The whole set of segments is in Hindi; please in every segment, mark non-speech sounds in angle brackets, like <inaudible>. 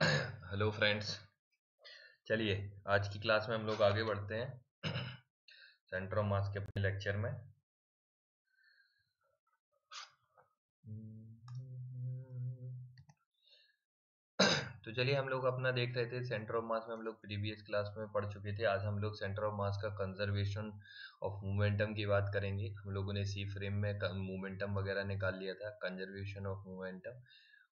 हेलो फ्रेंड्स, चलिए, आज की क्लास में हम लोग आगे बढ़ते हैं। सेंटर ऑफ़ मास के अपने लेक्चर में। तो चलिए, हम लोग अपना देख रहे थे, सेंटर ऑफ़ मास में हम लोग प्रीवियस क्लास में पढ़ चुके थे। आज हम लोग सेंटर ऑफ़ मास का कंजर्वेशन ऑफ़ मोमेंटम की बात करेंगे। हम लोगों ने सी फ्रेम में मोमेंटम वगैरह निकाल लिया था, कंजर्वेशन ऑफ़ मोमेंटम।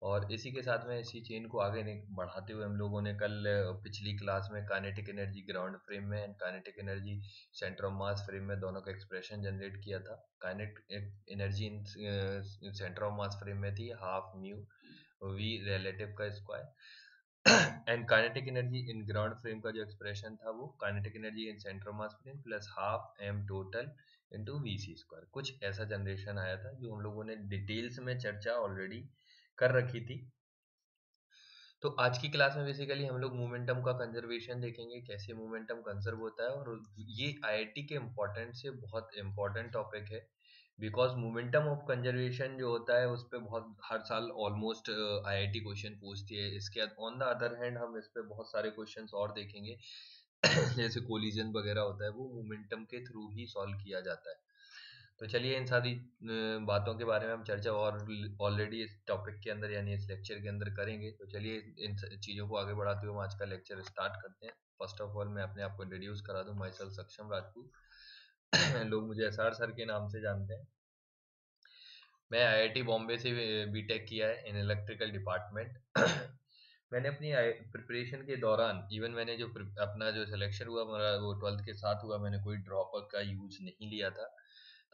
और इसी के साथ में इसी चेन को आगे बढ़ाते हुए हम लोगों ने कल पिछली क्लास में काइनेटिक एनर्जी ग्राउंड फ्रेम में and kinetic energy centre of mass frame में दोनों का एक्सप्रेशन जनरेट किया था। Kinetic energy in centre of mass frame में थी हाफ़ म्यू वी रिलेटिव का square and kinetic energy in ground frame का जो एक्सप्रेशन था वो kinetic energy in centre of mass frame plus half M total into V C square कुछ ऐसा जनरेशन आया था जो हम लोगों ने डिटेल्स में चर्चा ऑलरेडी कर रखी थी। तो आज की क्लास में बेसिकली हम लोग मोमेंटम का कंजर्वेशन देखेंगे, कैसे मोमेंटम कंजर्व होता है और ये आईआईटी के इम्पोर्टेंट से बहुत इम्पोर्टेंट टॉपिक है। बिकॉज़ मोमेंटम ऑफ़ कंजर्वेशन जो होता है, उस पर बहुत, हर साल ऑलमोस्ट आईआईटी क्वेश्चन पूछती है। इसके ऑन द अदर हैंड हम इस पर बहुत सारे क्वेश्चन और देखेंगे। <coughs> जैसे कोलिजन वगैरह होता है, वो मोमेंटम के थ्रू ही सॉल्व किया जाता है। तो चलिए इन सारी बातों के बारे में हम चर्चा और ऑलरेडी इस टॉपिक के अंदर यानी इस लेक्चर के अंदर करेंगे। तो चलिए इन चीज़ों को आगे बढ़ाते हुए हम आज का लेक्चर स्टार्ट करते हैं। फ़र्स्ट ऑफ़ ऑल मैं अपने आप को इंट्रोड्यूस करा दूँ माई सक्षम राजपूत। <coughs> लोग मुझे एसआर सर के नाम से जानते हैं। मैं आईआईटी बॉम्बे से बीटेक किया है इन इलेक्ट्रिकल डिपार्टमेंट मैंने अपनी प्रिपरेशन के दौरान इवन मैंने जो अपना जो सिलेक्शन हुआ, मेरा वो ट्वेल्थ के साथ हुआ, मैंने कोई ड्रॉप का यूज़ नहीं लिया था।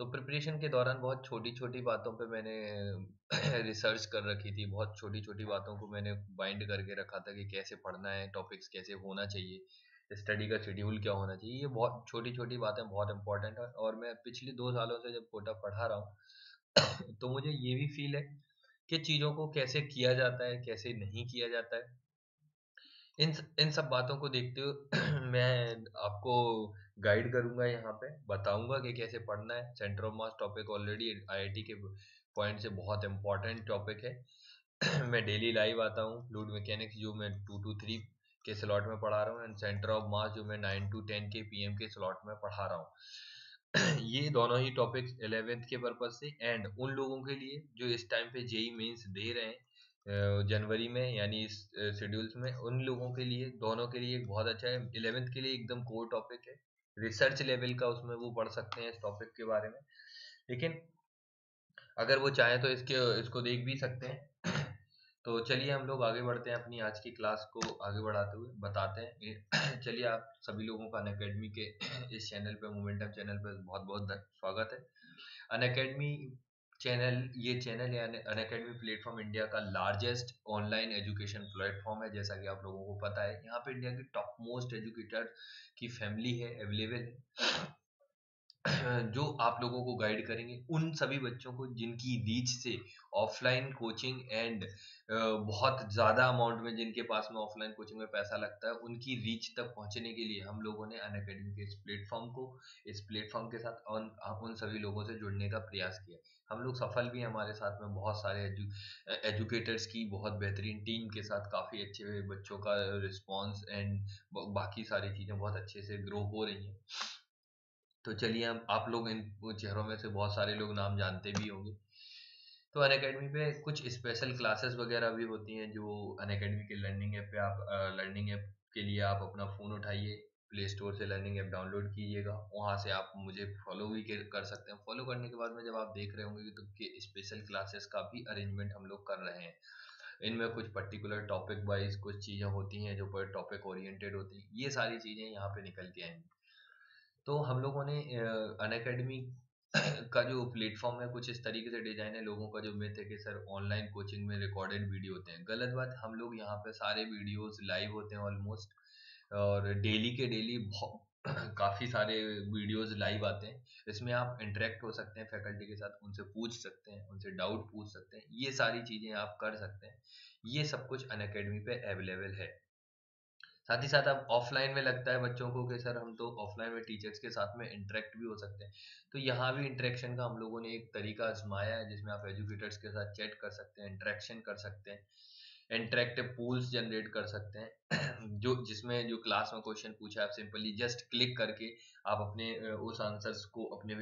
तो प्रिपरेशन के दौरान बहुत छोटी छोटी बातों पे मैंने <clears throat> रिसर्च कर रखी थी। बहुत छोटी छोटी बातों को मैंने बाइंड करके रखा था कि कैसे पढ़ना है टॉपिक्स कैसे होना चाहिए स्टडी का शेड्यूल क्या होना चाहिए। ये बहुत छोटी छोटी बातें बहुत इंपॉर्टेंट है और मैं पिछले दो सालों से जब कोटा पढ़ा रहा हूँ <clears throat> तो मुझे ये भी फील है कि चीज़ों को कैसे किया जाता है, कैसे नहीं किया जाता है। इन इन सब बातों को देखते हुए <clears throat> मैं आपको गाइड करूँगा यहाँ पे, बताऊँगा कि कैसे पढ़ना है। Centre of mass topic already IIT के पॉइंट से बहुत इंपॉर्टेंट टॉपिक है। <clears throat> मैं डेली लाइव आता हूँ फ्लूड मैकेनिक्स जो मैं टू टू थ्री के स्लॉट में पढ़ा रहा हूँ एंड सेंटर ऑफ़ मास जो मैं नाइन टू टेन के पीएम के स्लॉट में पढ़ा रहा हूँ। <clears throat> ये दोनों ही टॉपिक्स एलेवेंथ के पर्पज से एंड उन लोगों के लिए जो इस टाइम पे जेई मेंस दे रहे हैं जनवरी में यानी इस शेड्यूल्स में, उन लोगों के लिए, दोनों के लिए बहुत अच्छा है। इलेवेंथ के लिए एकदम कोर टॉपिक है। रिसर्च लेवल का उसमें वो पढ़ सकते हैं इस टॉपिक के बारे में। लेकिन अगर वो चाहे तो इसके, इसको देख भी सकते हैं। <clears throat> तो चलिए हम लोग आगे बढ़ते हैं अपनी आज की क्लास को आगे बढ़ाते हुए, बताते हैं <clears throat> चलिए आप सभी लोगों का अन अकेडमी के <clears throat> इस चैनल पे मोमेंटम चैनल पे बहुत बहुत स्वागत है। अन अकेडमी चैनल, ये चैनल या अन अकेडमी प्लेटफॉर्म इंडिया का लार्जेस्ट ऑनलाइन एजुकेशन प्लेटफॉर्म है, जैसा कि आप लोगों को पता है। यहाँ पे इंडिया की टॉप मोस्ट एजुकेटर की फैमिली है, अवेलेबल है। जो आप लोगों को गाइड करेंगे, उन सभी बच्चों को जिनकी रीच से ऑफलाइन कोचिंग एंड बहुत ज़्यादा अमाउंट में जिनके पास में ऑफलाइन कोचिंग में पैसा लगता है, उनकी रीच तक पहुँचने के लिए हम लोगों ने अन के इस प्लेटफॉर्म को, इस प्लेटफॉर्म के साथ उन सभी लोगों से जुड़ने का प्रयास किया। हम लोग सफल भी हैं हमारे साथ में बहुत सारे एजु, एजुकेटर्स की बहुत बेहतरीन टीम के साथ काफ़ी अच्छे बच्चों का रिस्पॉन्स एंड बाकी सारी चीज़ें बहुत अच्छे से ग्रो हो रही हैं। तो चलिए हम आप लोग इन चेहरों में से बहुत सारे लोग नाम जानते भी होंगे। तो अन अकेडमी पे कुछ स्पेशल क्लासेस वगैरह भी होती हैं जो अन अकेडमी के लर्निंग ऐप पे आप लर्निंग ऐप के लिए आप अपना फ़ोन उठाइए। प्ले स्टोर से लर्निंग ऐप डाउनलोड कीजिएगा। वहाँ से आप मुझे फॉलो भी कर सकते हैं। फॉलो करने के बाद में जब आप देख रहे होंगे तो कि स्पेशल क्लासेस का भी अरेंजमेंट हम लोग कर रहे हैं। इनमें कुछ पर्टिकुलर टॉपिक वाइज कुछ चीज़ें होती हैं जो पर टॉपिक ओरिएंटेड होती हैं। ये सारी चीज़ें यहाँ पे निकल के आएँगी। तो हम लोगों ने अन अकेडमी <coughs> का जो प्लेटफॉर्म है, कुछ इस तरीके से डिज़ाइन है लोगों का जो मिथ है कि सर ऑनलाइन कोचिंग में रिकॉर्डेड वीडियो होते हैं। गलत बात, हम लोग यहाँ पे सारे वीडियोस लाइव होते हैं ऑलमोस्ट और डेली के डेली <clears throat> काफ़ी सारे वीडियोस लाइव आते हैं। इसमें आप इंटरेक्ट हो सकते हैं, फैकल्टी के साथ उनसे पूछ सकते हैं, उनसे डाउट पूछ सकते हैं। ये सारी चीज़ें आप कर सकते हैं। ये सब कुछ अन अकेडमी पे अवेलेबल है। साथ ही साथ अब ऑफलाइन में लगता है बच्चों को कि सर हम तो ऑफलाइन में टीचर्स के साथ में इंटरेक्ट भी हो सकते हैं। तो यहाँ भी इंटरेक्शन का हम लोगों ने एक तरीका आजमाया है, जिसमें आप एजुकेटर्स के साथ चैट कर सकते हैं, इंटरेक्शन कर सकते हैं, इंटरेक्टिव पूल्स जनरेट कर सकते हैं। जो, जिसमें जो क्लास में क्वेश्चन पूछा आप सिंपली जस्ट क्लिक करके आप अपने उस आंसर्स को अपने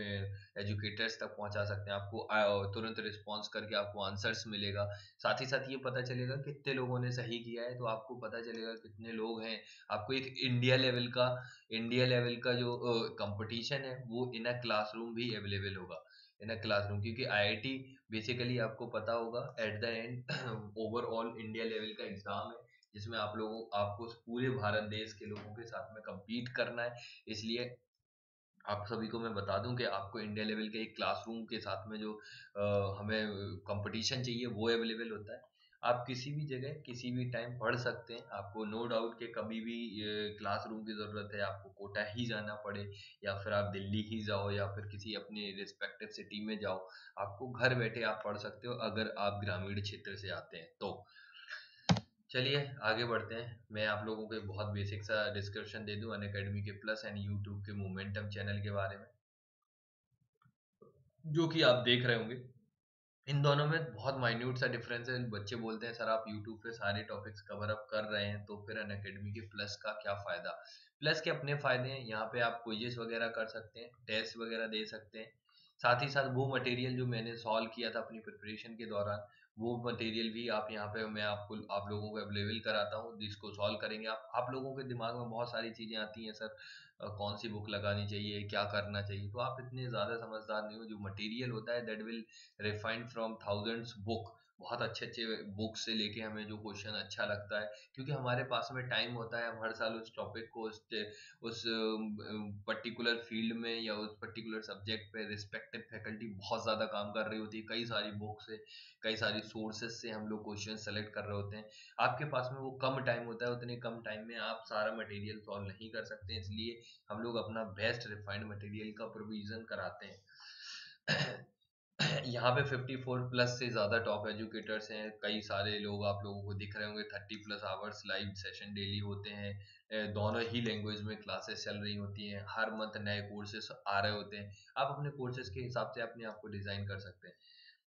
एजुकेटर्स तक पहुँचा सकते हैं। आपको तुरंत रिस्पॉन्स करके आपको आंसर्स मिलेगा। साथ ही साथ ये पता चलेगा कितने लोगों ने सही किया है तो आपको पता चलेगा कितने लोग हैं। आपको एक इंडिया लेवल का इंडिया लेवल का जो कंपटीशन है, वो इन अ क्लासरूम भी अवेलेबल होगा। इन अ क्लासरूम क्योंकि आईआईटी बेसिकली आपको पता होगा at the end overall India level का एग्ज़ाम है। जिसमें आप लोगों आपको पूरे भारत देश के लोगों के साथ में compete करना है। इसलिए आप सभी को मैं बता दूँ कि आपको इंडिया लेवल के एक क्लासरूम के साथ में जो आ, हमें कंपटीशन चाहिए वो अवेलेबल होता है। आप किसी भी जगह किसी भी टाइम पढ़ सकते हैं। आपको नो डाउट के कभी भी क्लासरूम की ज़रूरत है आपको कोटा ही जाना पड़े या फिर आप दिल्ली ही जाओ या फिर किसी अपने रिस्पेक्टिव सिटी में जाओ। आपको घर बैठे आप पढ़ सकते हो अगर आप ग्रामीण क्षेत्र से आते हैं तो। चलिए, आगे बढ़ते हैं। मैं आप लोगों को बहुत बेसिक सा डिस्क्रिप्शन दे दूँ अन अकेडमी के प्लस एंड यूट्यूब के मोमेंटम चैनल के बारे में। जो कि आप देख रहे होंगे। इन दोनों में बहुत माइन्यूट सा डिफरेंस है। बच्चे बोलते हैं, सर, आप यूट्यूब पे सारे टॉपिक्स कवर अप कर रहे हैं तो फिर अन अकेडमी के प्लस का क्या फ़ायदा? प्लस के अपने फ़ायदे हैं। यहाँ पे आप क्विजेस वगैरह कर सकते हैं टेस्ट वगैरह दे सकते हैं। साथ ही साथ वो मटेरियल जो मैंने सॉल्व किया था अपनी प्रिपरेशन के दौरान वो मटेरियल भी आप यहाँ पे मैं आपको, आप लोगों को अवेलेबल कराता हूँ, जिसको सॉल्व करेंगे आप। आप लोगों के दिमाग में बहुत सारी चीज़ें आती हैं, सर। कौन सी बुक लगानी चाहिए, क्या करना चाहिए? तो आप इतने ज़्यादा समझदार नहीं हो, जो मटेरियल होता है that will refined from thousands book बहुत अच्छे अच्छे बुक से लेके हमें जो क्वेश्चन अच्छा लगता है, क्योंकि हमारे पास में टाइम होता है, हम हर साल उस टॉपिक को उस उस पर्टिकुलर फ़ील्ड में या उस पर्टिकुलर सब्जेक्ट पे रिस्पेक्टिव फैकल्टी बहुत ज़्यादा काम कर रही होती है। कई सारी बुक से, कई सारी सोर्सेज से हम लोग क्वेश्चन सेलेक्ट कर रहे होते हैं। आपके पास में वो कम टाइम होता है, उतने कम टाइम में आप सारा मटेरियल सॉल्व नहीं कर सकते, इसलिए हम लोग अपना बेस्ट रिफाइंड मटेरियल का प्रोविज़न कराते हैं। यहाँ पे 54 प्लस से ज़्यादा टॉप एजुकेटर्स हैं। कई सारे लोग आप लोगों को दिख रहे होंगे 30 plus hours live session daily होते हैं। दोनों ही लैंग्वेज में क्लासेस चल रही होती हैं। हर मंथ नए कोर्सेस आ रहे होते हैं। आप अपने कोर्सेज के हिसाब से अपने आप को डिज़ाइन कर सकते हैं।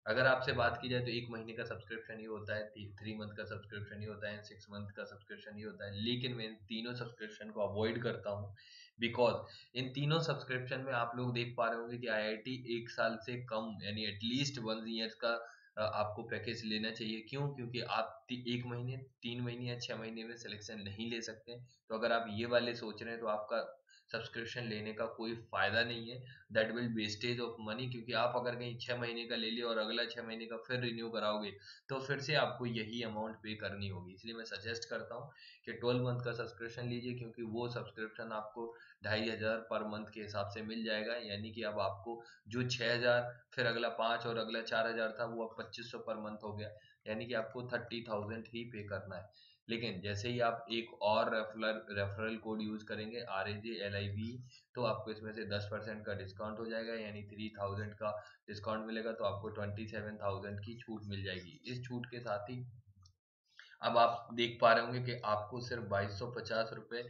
अगर आपसे बात की जाए तो एक महीने का सब्सक्रिप्शन ही होता है थ्री मंथ का सब्सक्रिप्शन ही होता है सिक्स मंथ का सब्सक्रिप्शन ही होता है। लेकिन मैं तीनों सब्सक्रिप्शन को अवॉइड करता हूँ। बिकॉज़ इन तीनों सब्सक्रिप्शन में आप लोग देख पा रहे होंगे कि आईआईटी एक साल से कम, यानी एटलीस्ट वन ईयर्स का आपको पैकेज लेना चाहिए। क्यों? क्योंकि आप एक महीने, तीन महीने या छह महीने में सिलेक्शन नहीं ले सकते। तो अगर आप ये वाले सोच रहे हैं तो आपका सब्सक्रिप्शन लेने का कोई फ़ायदा नहीं है। That will wastage of money क्योंकि आप अगर कहीं छः महीने का ले लिया और अगला छः महीने का फिर रिन्यू कराओगे तो फिर से आपको यही अमाउंट पे करनी होगी। इसलिए मैं सजेस्ट करता हूँ कि ट्वेल्व मंथ का सब्सक्रिप्शन लीजिए क्योंकि वो सब्सक्रिप्शन आपको ढाई हज़ार पर मंथ के हिसाब से मिल जाएगा। यानी कि अब आपको जो छः हज़ार, फिर अगला पाँच और अगला चार हज़ार था, वो अब पच्चीस सौ पर मंथ हो गया। यानी कि आपको थर्टी थाउज़ेंड ही पे करना है। लेकिन जैसे ही आप एक और रेफरल रेफरल कोड यूज़ करेंगे R A J L I V तो आपको इसमें से दस परसेंट का डिस्काउंट हो जाएगा, यानी थ्री थाउज़ेंड का डिस्काउंट मिलेगा तो आपको ट्वेंटी सेवन थाउज़ेंड की छूट मिल जाएगी। इस छूट के साथ ही अब आप देख पा रहे होंगे कि आपको सिर्फ़ बाईस सौ पचास रुपये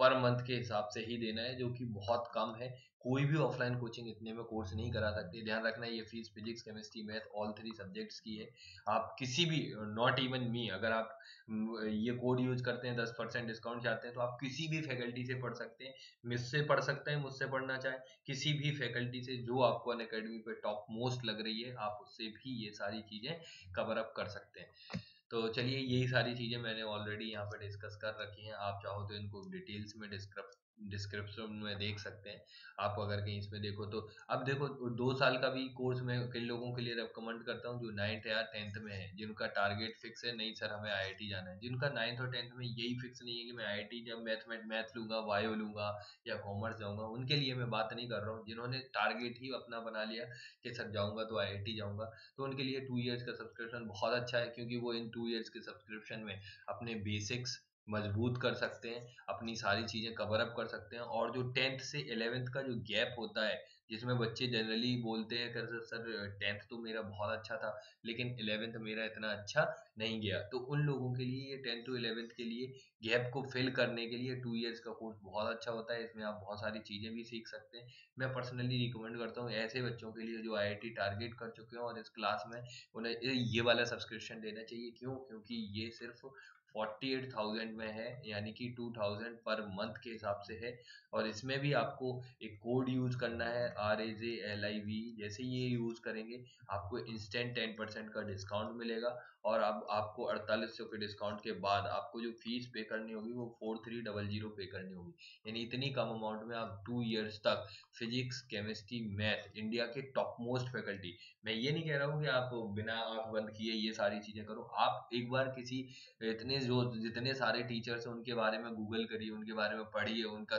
पर मंथ के हिसाब से ही देना है, जो कि बहुत कम है। कोई भी ऑफलाइन कोचिंग इतने में कोर्स नहीं करा सकती। ध्यान रखना ये fees physics chemistry math all three subjects की है। आप किसी भी नॉट इवन मी अगर आप ये कोड यूज़ करते हैं, दस परसेंट डिस्काउंट चाहते हैं तो आप किसी भी फैकल्टी से पढ़ सकते हैं। मुझसे पढ़ सकते हैं, मुझसे पढ़ना चाहें। किसी भी फैकल्टी से जो आपको अन अकेडमी पे टॉप मोस्ट लग रही है, आप उससे भी ये सारी चीज़ें कवर अप कर सकते हैं। तो चलिए, यही सारी चीज़ें मैंने ऑलरेडी यहाँ पे डिस्कस कर रखी हैं। आप चाहो तो इनको डिटेल्स में डिस्क्रिप डिस्क्रिप्शन में देख सकते हैं। आप अगर कहीं इसमें देखो तो अब देखो, दो साल का भी कोर्स मैं कई लोगों के लिए रिकमेंड करता हूँ जो नाइन्थ या टेंथ में है, जिनका टारगेट फिक्स है, नहीं सर हमें आईआईटी जाना है। जिनका नाइन्थ और टेंथ में यही फिक्स नहीं है कि मैं आईआईटी जब मैथ में मैथ लूँगा वायो लूँगा या कॉमर्स जाऊँगा, उनके लिए मैं बात नहीं कर रहा हूँ। जिन्होंने टारगेट ही अपना बना लिया कि सर जाऊँगा तो आई जाऊँगा तो उनके लिए टू ईयर्स का सब्सक्रिप्शन बहुत अच्छा है, क्योंकि वो इन टू ईयर्स के सब्सक्रिप्शन में अपने बेसिक्स मज़बूत कर सकते हैं, अपनी सारी चीज़ें कवर अप कर सकते हैं और जो टेंथ से एलेवेंथ का जो गैप होता है, जिसमें बच्चे जनरली बोलते हैं कर सर सर टेंथ तो मेरा बहुत अच्छा था, लेकिन इलेवेंथ मेरा इतना अच्छा नहीं गया। तो उन लोगों के लिए ये टेंथ टू इलेवेंथ के लिए गैप को फिल करने के लिए टू इयर्स का कोर्स बहुत अच्छा होता है। इसमें आप बहुत सारी चीज़ें भी सीख सकते हैं। मैं पर्सनली रिकमेंड करता हूँ ऐसे बच्चों के लिए जो आईआईटी टारगेट कर चुके हैं और इस क्लास में उन्हें ये वाला सब्सक्रिप्शन देना चाहिए। क्यों? क्योंकि ये सिर्फ़ फोर्टी एट थाउज़ेंड में है, यानी कि टू थाउज़ेंड पर मंथ के हिसाब से है। और इसमें भी आपको एक कोड यूज़ करना है R A J L I V जैसे ये यूज़ करेंगे, आपको इंस्टेंट टेन परसेंट का डिस्काउंट मिलेगा। और अब आपको अड़तालीस सौ के डिस्काउंट के बाद आपको जो फ़ीस पे करनी होगी वो फोर थ्री डबल ज़ीरो पे करनी होगी। यानी इतनी कम अमाउंट में आप टू इयर्स तक फिजिक्स केमिस्ट्री मैथ इंडिया के टॉप मोस्ट फैकल्टी मैं ये नहीं कह रहा हूँ कि आप बिना आँख बंद किए ये सारी चीज़ें करो। आप एक बार किसी, इतने जो, जितने सारे टीचर्स हैं, उनके बारे में गूगल करिए, उनके बारे में पढ़िए, उनका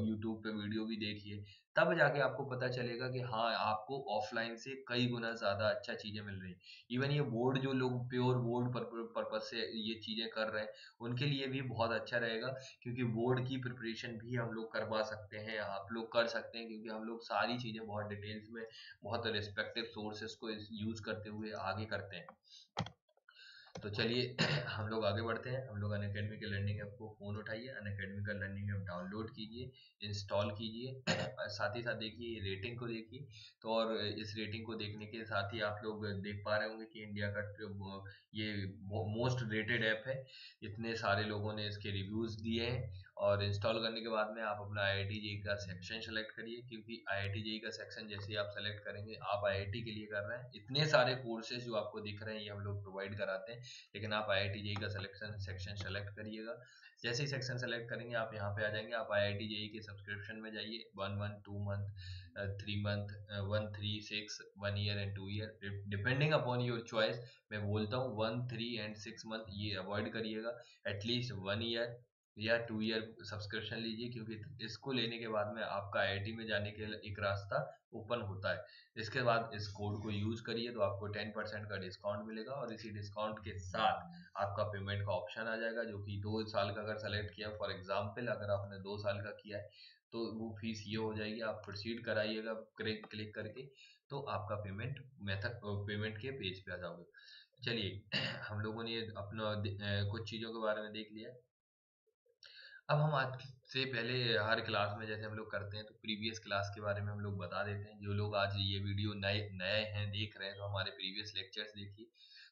यूट्यूब पे वीडियो भी देखिए। तब जाके आपको पता चलेगा कि हाँ आपको ऑफलाइन से कई गुना ज़्यादा अच्छा चीज़ें मिल रही इवन ये बोर्ड जो लोग प्योर बोर्ड पर्पज से ये चीज़ें कर रहे हैं, उनके लिए भी बहुत अच्छा रहेगा, क्योंकि बोर्ड की प्रिपरेशन भी हम लोग करवा सकते हैं, आप लोग कर सकते हैं, क्योंकि हम लोग सारी चीज़ें बहुत डिटेल्स में, बहुत रिस्पेक्टिव सोर्सेस को यूज़ करते हुए आगे करते हैं। तो चलिए, <clears throat> हम लोग आगे बढ़ते हैं। हम लोग अन अकेडमी के लर्निंग ऐप को फ़ोन उठाइए अन अकेडमी का लर्निंग ऐप डाउनलोड कीजिए इंस्टॉल कीजिए <clears throat> साथ ही साथ देखिए रेटिंग को देखिए। तो और इस रेटिंग को देखने के साथ ही आप लोग देख पा रहे होंगे कि इंडिया का ये मोस्ट रेटेड ऐप है। इतने सारे लोगों ने इसके रिव्यूज़ दिए हैं और इंस्टॉल करने के बाद में आप अपना आई आई का सेक्शन सेलेक्ट करिए, क्योंकि आई का सेक्शन जैसे ही आप सेलेक्ट करेंगे, आप आईआईटी के लिए कर रहे हैं। इतने सारे कोर्सेज जो आपको दिख रहे हैं, ये हम लोग प्रोवाइड कराते हैं। लेकिन आप आई आई का सिलेक्शन सेक्शन सेलेक्ट करिएगा। जैसे ही सेक्शन सेलेक्ट करेंगे, आप यहाँ पे आ जाएँगे, आप आई आई के सब्सक्रिप्शन में जाइए। One one two month three month one three six one year and two year depending upon your choice मैं बोलता हूँ one three and six month ये अवॉइड करिएगा। एटलीस्ट वन ईयर या टू ईयर सब्सक्रिप्शन लीजिए, क्योंकि इसको लेने के बाद में आपका आई में जाने के एक रास्ता ओपन होता है। इसके बाद इस कोड को यूज़ करिए तो आपको टेन परसेंट का डिस्काउंट मिलेगा और इसी डिस्काउंट के साथ आपका पेमेंट का ऑप्शन आ जाएगा, जो कि दो साल का अगर सेलेक्ट किया फॉर एग्ज़ाम्पल अगर आपने दो साल का किया है तो वो फ़ीस ये हो जाएगी। आप प्रोसीड कराइएगा क्लिक करके तो आपका पेमेंट मेथड पेमेंट के पेज पे आ जाओगे। चलिए, <clears throat> हम लोगों ने अपना कुछ चीज़ों के बारे में देख लिया। अब हम आज से पहले हर क्लास में जैसे हम लोग करते हैं तो प्रीवियस क्लास के बारे में हम लोग बता देते हैं। जो लोग आज ये वीडियो नए नए हैं, देख रहे हैं तो हमारे प्रीवियस लेक्चर्स देखिए।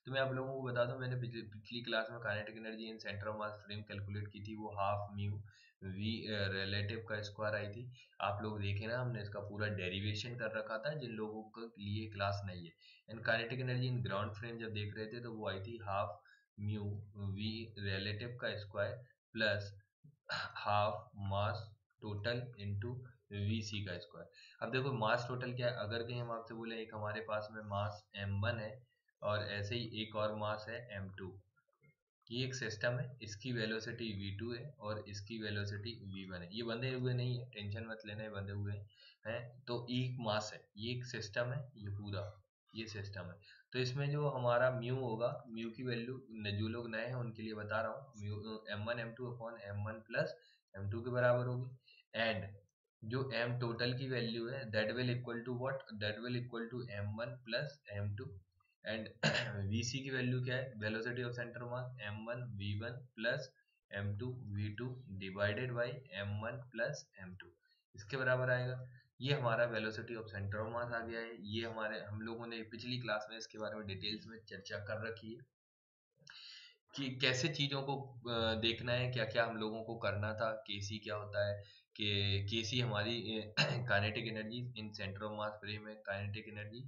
तो मैं आप लोगों को बता दूँ, मैंने पिछली पिछली क्लास में kinetic energy in centre of mass frame calculate की थी। वो हाफ़ म्यू वी रिलेटिव का स्क्वायर आई थी। आप लोग देखें ना, हमने इसका पूरा डेरिवेशन कर रखा था, जिन लोगों के लिए क्लास नहीं है। And kinetic energy in ground frame जब देख रहे थे तो वो आई थी हाफ़ म्यू वी रिलेटिव का square plus half mass total into V C का स्क्वायर अब देखो मास टोटल क्या है? अगर कहीं हम आपसे बोले, एक हमारे पास में मास एम वन है और ऐसे ही एक और मास है एम टू ये एक सिस्टम है, इसकी वेलोसिटी v2 टू है और इसकी वेलोसिटी v1 है. ये बंधे हुए नहीं है टेंशन मत लेना है बंधे हुए हैं। तो एक मास है, ये एक सिस्टम है, ये पूरा, ये सिस्टम है। तो इसमें जो हमारा म्यू होगा म्यू की वैल्यू जो लोग नए हैं, उनके लिए बता रहा हूँ। Mu M one M two upon M one plus M two के बराबर होगी। एंड जो एम टोटल की वैल्यू है that will equal to what that will equal to M one plus M two and V C की वैल्यू क्या है? Velocity of centre mass M one V one plus M two V two divided by M one plus M two इसके बराबर आएगा। ये हमारा velocity of centre of mass आ गया है। ये हमारे, हम लोगों ने पिछली क्लास में इसके बारे में डिटेल्स में चर्चा कर रखी है कि कैसे चीज़ों को देखना है क्या क्या हम लोगों को करना था केसी क्या होता है, कि केसी हमारी kinetic energy in centre of mass frame है kinetic energy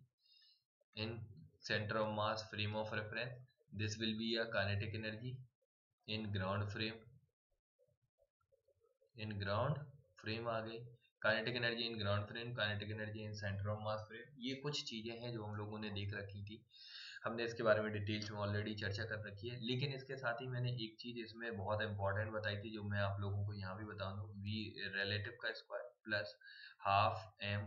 in centre of mass frame of reference this will be a kinetic energy in ground frame in ground frame आ गई। Kinetic energy in ground frame kinetic energy in centre of mass frame ये कुछ चीज़ें हैं जो हम लोगों ने देख रखी थी। हमने इसके बारे में डिटेल्स में ऑलरेडी चर्चा कर रखी है। लेकिन इसके साथ ही मैंने एक चीज़ इसमें बहुत इंपॉर्टेंट बताई थी जो मैं आप लोगों को यहाँ भी बता दूँ। वी रिलेटिव का square plus half M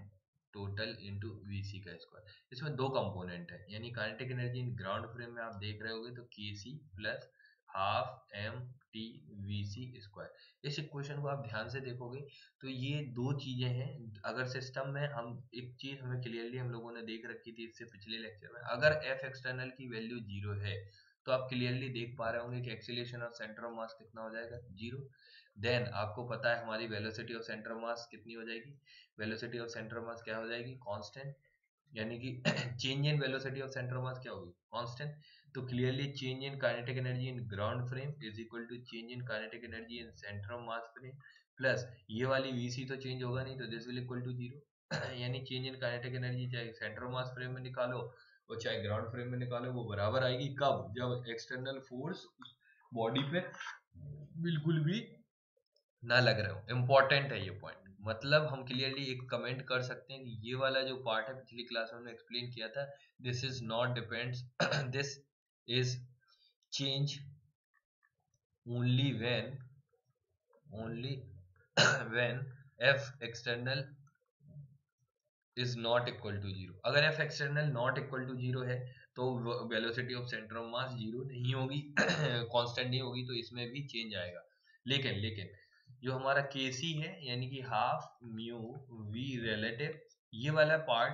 total into V C का स्क्वायर इसमें दो कंपोनेंट है। यानी kinetic energy in ground frame में आप देख रहे होगे तो K C plus half M T V C square इस इक्वेशन को आप ध्यान से देखोगे तो ये दो चीज़ें हैं। अगर सिस्टम में हम, एक चीज़ हमें क्लियरली हम लोगों ने देख रखी थी इससे पिछले लेक्चर में, अगर एफ़ एक्सटर्नल की वैल्यू ज़ीरो है तो आप क्लियरली देख पा रहे होंगे कि acceleration of centre of mass कितना हो जाएगा? ज़ीरो देन आपको पता है हमारी velocity of centre of mass कितनी हो जाएगी? Velocity of centre of mass क्या हो जाएगी? कांस्टेंट यानी कि change in velocity of centre of mass क्या होगी? कांस्टेंट तो clearly change in kinetic energy in ground frame is equal to change in kinetic energy in centre of mass frame plus ये वाली वीसी तो चेंज होगा नहीं तो this will equal to zero यानी चेंज इन काइनेटिक एनर्जी चाहे सेंटर ऑफ़ मास फ्रेम में निकालो, और चाहे ग्राउंड फ्रेम में निकालो, वो बराबर आएगी कब? जब एक्सटर्नल फोर्स बॉडी पे बिल्कुल भी ना लग रहे हो। इम्पोर्टेंट है ये पॉइंट मतलब हम क्लियरली एक कमेंट कर सकते हैं कि ये वाला जो पार्ट है, पिछली क्लास में एक्सप्लेन किया था this is not depends this is change only when only when F external is not equal to zero अगर F external not equal to zero है तो velocity of centre of mass zero नहीं होगी <coughs> कांस्टेंट नहीं होगी तो इसमें भी चेंज आएगा। लेकिन लेकिन, जो हमारा के सी है, यानी कि हाफ़ म्यू वी रिलेटिव ये वाला पार्ट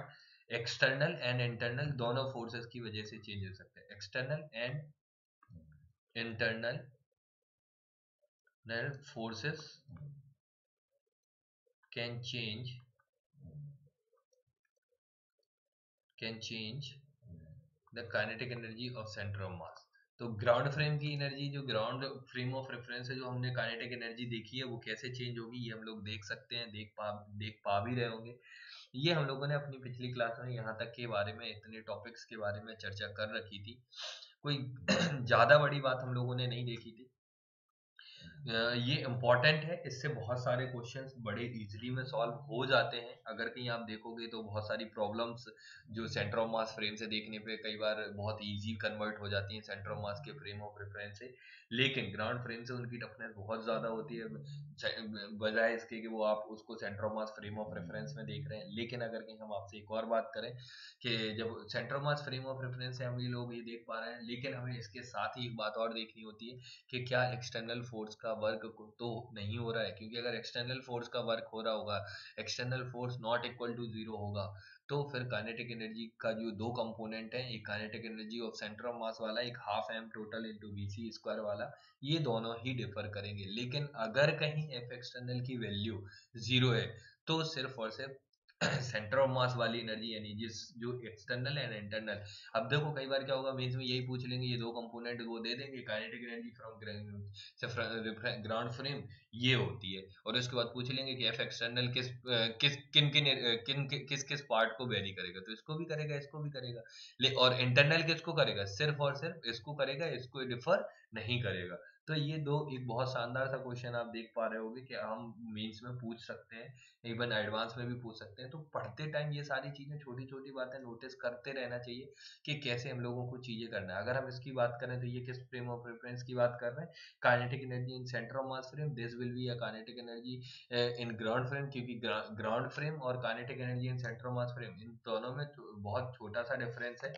एक्सटर्नल एंड इंटरनल दोनों फोर्सेस की वजह से चेंज हो सकते हैं। External and internal forces can change can change the kinetic energy of center of mass. तो ग्राउंड फ्रेम की एनर्जी जो ग्राउंड फ्रेम ऑफ़ रेफरेंस है, जो हमने काइनेटिक एनर्जी देखी है, वो कैसे चेंज होगी, ये हम लोग देख सकते हैं, देख पा देख पा भी रहे होंगे। ये हम लोगों ने अपनी पिछली क्लास में यहाँ तक के बारे में, इतने टॉपिक्स के बारे में चर्चा कर रखी थी। कोई <clears throat> ज़्यादा बड़ी बात हम लोगों ने नहीं देखी थी। ये इंपॉर्टेंट है, इससे बहुत सारे क्वेश्चंस बड़े इजीली में सॉल्व हो जाते हैं। अगर कहीं आप देखोगे तो बहुत सारी प्रॉब्लम्स जो सेंटर ऑफ़ मास फ्रेम से देखने पे कई बार बहुत इजी कन्वर्ट हो जाती हैं सेंटर ऑफ़ मास के फ्रेम ऑफ़ रेफरेंस से। लेकिन ग्राउंड फ्रेम से उनकी टफनेस बहुत ज़्यादा होती है। बजाय इसके कि वो आप उसको centre of mass frame of reference में देख रहे हैं। लेकिन अगर कहीं हम आपसे एक और बात करें कि जब centre of mass frame of reference से हम ये लोग ये देख पा रहे हैं, लेकिन हमें इसके साथ ही एक बात और देखनी होती है कि क्या एक्सटर्नल फोर्स का वर्क तो नहीं हो रहा है? क्योंकि अगर एक्सटर्नल फोर्स का वर्क हो रहा होगा external force not equal to zero होगा तो फिर काइनेटिक एनर्जी का जो दो कंपोनेंट है, एक kinetic energy of centre of mass वाला, एक half M total into B C square वाला, ये दोनों ही डिफर करेंगे। लेकिन अगर कहीं एफ़ एक्सटर्नल की वैल्यू ज़ीरो है तो सिर्फ़ और सिर्फ़ सेंटर ऑफ़ मास वाली एनर्जी यानी जिस जो एक्सटर्नल एंड इंटरनल अब देखो कई बार क्या होगा मेंस में यही पूछ लेंगे, ये दो कंपोनेंट वो दे देंगे kinetic energy from ground frame ये होती है. और उसके बाद पूछ लेंगे कि एफ़ एक्सटर्नल किस किस, किन किन किन, किस किस पार्ट को वेरी करेगा. तो इसको भी करेगा, इसको भी करेगा. ले, और इंटरनल किसको करेगा? सिर्फ़ और सिर्फ़ इसको करेगा, इसको डिफर नहीं करेगा. तो ये दो एक बहुत शानदार सा क्वेश्चन आप देख पा रहे होगे कि हम मेंस में पूछ सकते हैं इवन एडवांस में भी पूछ सकते हैं। तो पढ़ते टाइम ये सारी चीज़ें छोटी छोटी बातें नोटिस करते रहना चाहिए कि कैसे हम लोगों को चीज़ें करना है। अगर हम इसकी बात करें तो ये किस फ्रेम ऑफ़ रेफरेंस की बात कर रहे हैं? Kinetic energy in centre of mass frame this will be a kinetic energy in ground frame क्योंकि ग्राउंड फ्रेम और kinetic energy in centre of mass frame इन दोनों में बहुत छोटा सा डिफरेंस है।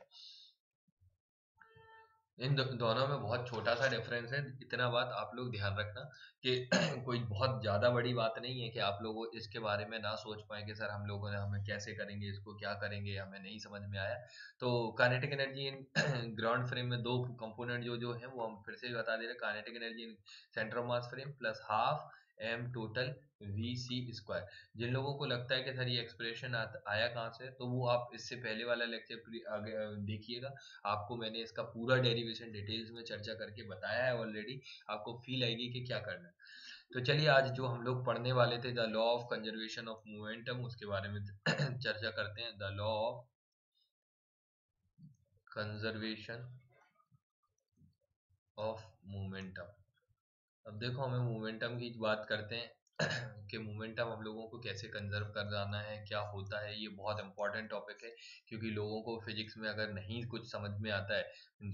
इन दोनों में बहुत छोटा सा डिफरेंस है। इतना बात आप लोग ध्यान रखना कि <clears throat> कोई बहुत ज़्यादा बड़ी बात नहीं है कि आप लोग इसके बारे में ना सोच पाए कि सर हम लोगों ने, हमें कैसे करेंगे, इसको क्या करेंगे, हमें नहीं समझ में आया। तो kinetic energy in <clears throat> ground frame में दो कंपोनेंट जो जो है, वो हम फिर से बता दे रहे kinetic energy in centre mass frame plus half M total V C square जिन लोगों को लगता है कि सर ये एक्सप्रेशन आया कहाँ से तो वो आप इससे पहले वाला लेक्चर देखिएगा। आपको मैंने इसका पूरा डेरिवेशन डिटेल्स में चर्चा करके बताया है ऑलरेडी आपको फील आएगी कि क्या करना है। तो चलिए आज जो हम लोग पढ़ने वाले थे the law of conservation of momentum उसके बारे में <clears throat> चर्चा करते हैं। The law of conservation of momentum अब देखो हमें मोमेंटम की बात करते हैं, <clears throat> कि मोमेंटम हम लोगों को कैसे कंजर्व कर जाना है, क्या होता है, ये बहुत इंपॉर्टेंट टॉपिक है, क्योंकि लोगों को फिजिक्स में अगर नहीं कुछ समझ में आता है,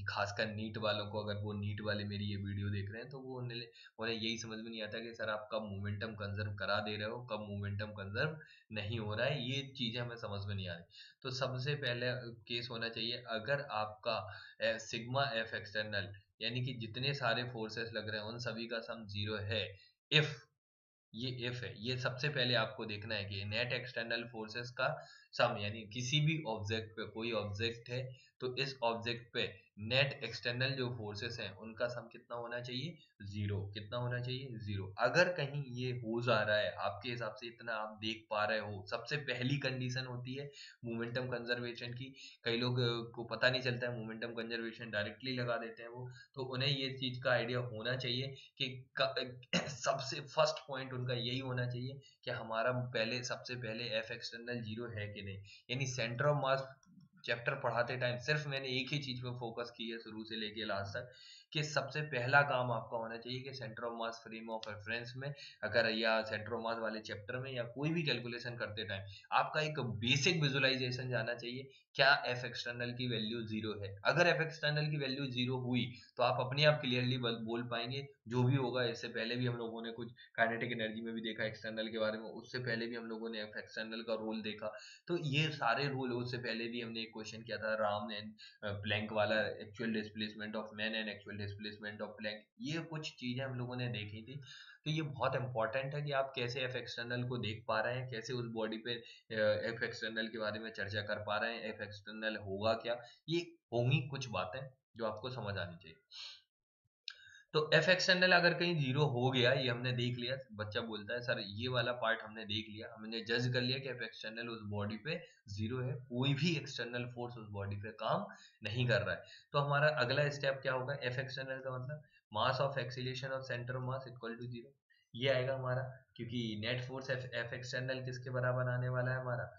खासकर नीट वालों को अगर वो नीट वाले मेरी ये वीडियो देख रहे हैं तो वो उन्हें उन्हें यही समझ में नहीं आता कि सर आप कब मोमेंटम कंजर्व करा दे रहे हो, कब मोमेंटम कंजर्व नहीं हो रहा है, ये चीज़ें हमें समझ में नहीं आ रही। तो सबसे पहले केस होना चाहिए, अगर आपका सिग्मा एफ़ एक्सटर्नल यानी कि जितने सारे फोर्सेस लग रहे हैं, उन सभी का सम ज़ीरो है। इफ़ ये इफ़ है। ये सबसे पहले आपको देखना है कि नेट एक्सटर्नल फोर्सेस का सम यानी किसी भी ऑब्जेक्ट पे, कोई ऑब्जेक्ट है तो इस ऑब्जेक्ट पे नेट एक्सटर्नल जो फोर्सेस हैं, उनका सम कितना होना चाहिए? ज़ीरो कितना होना चाहिए? ज़ीरो अगर कहीं ये हो जा रहा है, आपके हिसाब से इतना आप देख पा रहे हो, सबसे पहली कंडीशन होती है मोमेंटम कंजर्वेशन की। कई लोग को पता नहीं चलता है मोमेंटम कंजर्वेशन डायरेक्टली लगा देते हैं वो। तो उन्हें ये चीज़ का आइडिया होना चाहिए कि <clears throat> सबसे फ़र्स्ट पॉइंट उनका यही होना चाहिए कि हमारा पहले, सबसे पहले एफ़ एक्सटर्नल ज़ीरो है कि नहीं। यानी सेंटर ऑफ़ मास चैप्टर पढ़ाते टाइम सिर्फ़ मैंने एक ही चीज़ पर फोकस की है शुरू से लेके लास्ट तक। कि सबसे पहला काम आपका होना चाहिए कि centre of mass frame of reference में, अगर या सेंटर ऑफ़ मास वाले चैप्टर में या कोई भी कैलकुलेशन करते टाइम आपका एक बेसिक विजुअलाइजेशन जाना चाहिए, क्या एफ़ एक्सटर्नल की वैल्यू ज़ीरो है? अगर एफ़ एक्सटर्नल की वैल्यू ज़ीरो हुई तो आप अपने आप क्लियरली बोल पाएँगे, जो भी होगा, इससे पहले भी हम लोगों ने कुछ काइनेटिक एनर्जी में भी देखा एक्सटर्नल के बारे में, उससे पहले भी हम लोगों ने एफ़ एक्सटर्नल का रोल देखा। तो ये सारे रोल उससे पहले भी हमने एक क्वेश्चन किया था, राम एंड प्लैंक वाला actual displacement of man and actual displacement of plank ये कुछ चीज़ें हम लोगों ने देखी थी। तो ये बहुत इंपॉर्टेंट है कि आप कैसे एफ़ एक्सटर्नल को देख पा रहे हैं, कैसे उस बॉडी पे एफ़ एक्सटर्नल के बारे में चर्चा कर पा रहे हैं एफ़ एक्सटर्नल होगा क्या? ये होंगी कुछ बातें जो आपको समझ आनी चाहिए। तो एफ़ एक्सटर्नल अगर कहीं ज़ीरो हो गया, ये हमने देख लिया, बच्चा बोलता है, सर, ये वाला पार्ट हमने देख लिया, हमने जज कर लिया कि एफ़ एक्सटर्नल उस बॉडी पे ज़ीरो है, कोई भी एक्सटर्नल फोर्स उस बॉडी पे काम नहीं कर रहा है. तो हमारा अगला स्टेप क्या होगा? एफ़ एक्सटर्नल का मतलब mass of acceleration of centre mass equal to zero ये आएगा हमारा, क्योंकि नेट फोर्स एफ़ एक्सटर्नल किसके बराबर आने वाला है हमारा?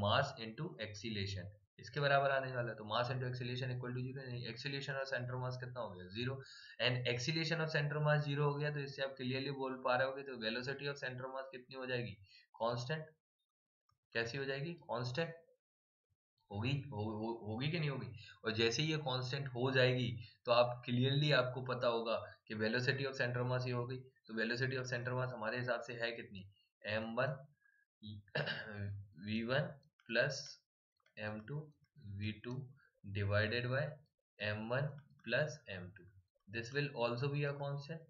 मास इंटू एक्सीलेशन इसके बराबर आने वाला है तो mass into acceleration equal to zero acceleration और सेंटर मास कितना हो गया? ज़ीरो एंड एक्सीलेशन और सेंटर मास ज़ीरो हो गया तो इससे आप क्लियरली बोल पा रहे होगे तो वेलोसिटी ऑफ़ सेंटर मास कितनी हो जाएगी? कांस्टेंट कैसी हो जाएगी? कांस्टेंट होगी? हो, हो, होगी कि नहीं होगी? और जैसे ही ये कांस्टेंट हो जाएगी तो आप क्लियरली आपको पता होगा कि वेलोसिटी ऑफ़ सेंटर मास ये होगी तो वेलोसिटी ऑफ़ सेंटर मास हमारे हिसाब से है कितनी? M one V one plus M two V two by M one plus M two will also be a constant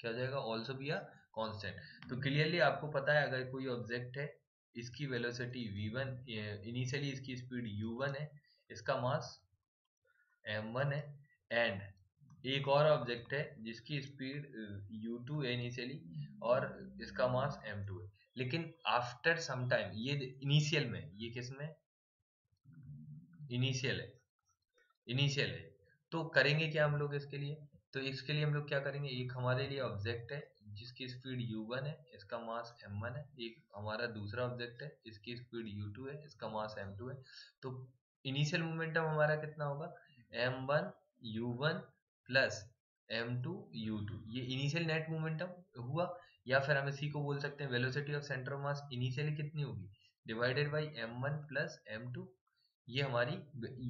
क्या हो जाएगा? ऑल्सो बी अ कॉन्स्टेंट तो क्लियरली आपको पता है, अगर कोई ऑब्जेक्ट है, इसकी वेलोसिटी v1 इनिशियली इसकी स्पीड u1 है, इसका मास m1 है एंड एक और ऑब्जेक्ट है, जिसकी स्पीड u2 है इनिशियली और इसका मास m2 है। लेकिन आफ्टर सम टाइम ये इनिशियल में, ये किसमें? इनिशियल है। इनिशियल है। तो करेंगे क्या हम लोग इसके लिए? तो इसके लिए हम लोग क्या करेंगे? एक हमारे लिए ऑब्जेक्ट है, जिसकी स्पीड u1 है, इसका मास m1 है। एक हमारा दूसरा ऑब्जेक्ट है, इसकी स्पीड u2 है, इसका मास m2 है। तो इनिशियल मोमेंटम हमारा कितना होगा? m1 u1 plus m2 u2 ये इनिशियल नेट मोमेंटम हुआ। या फिर हम इसी को बोल सकते हैं velocity of centre of mass initially कितनी होगी? Divided by M one plus M two ये हमारी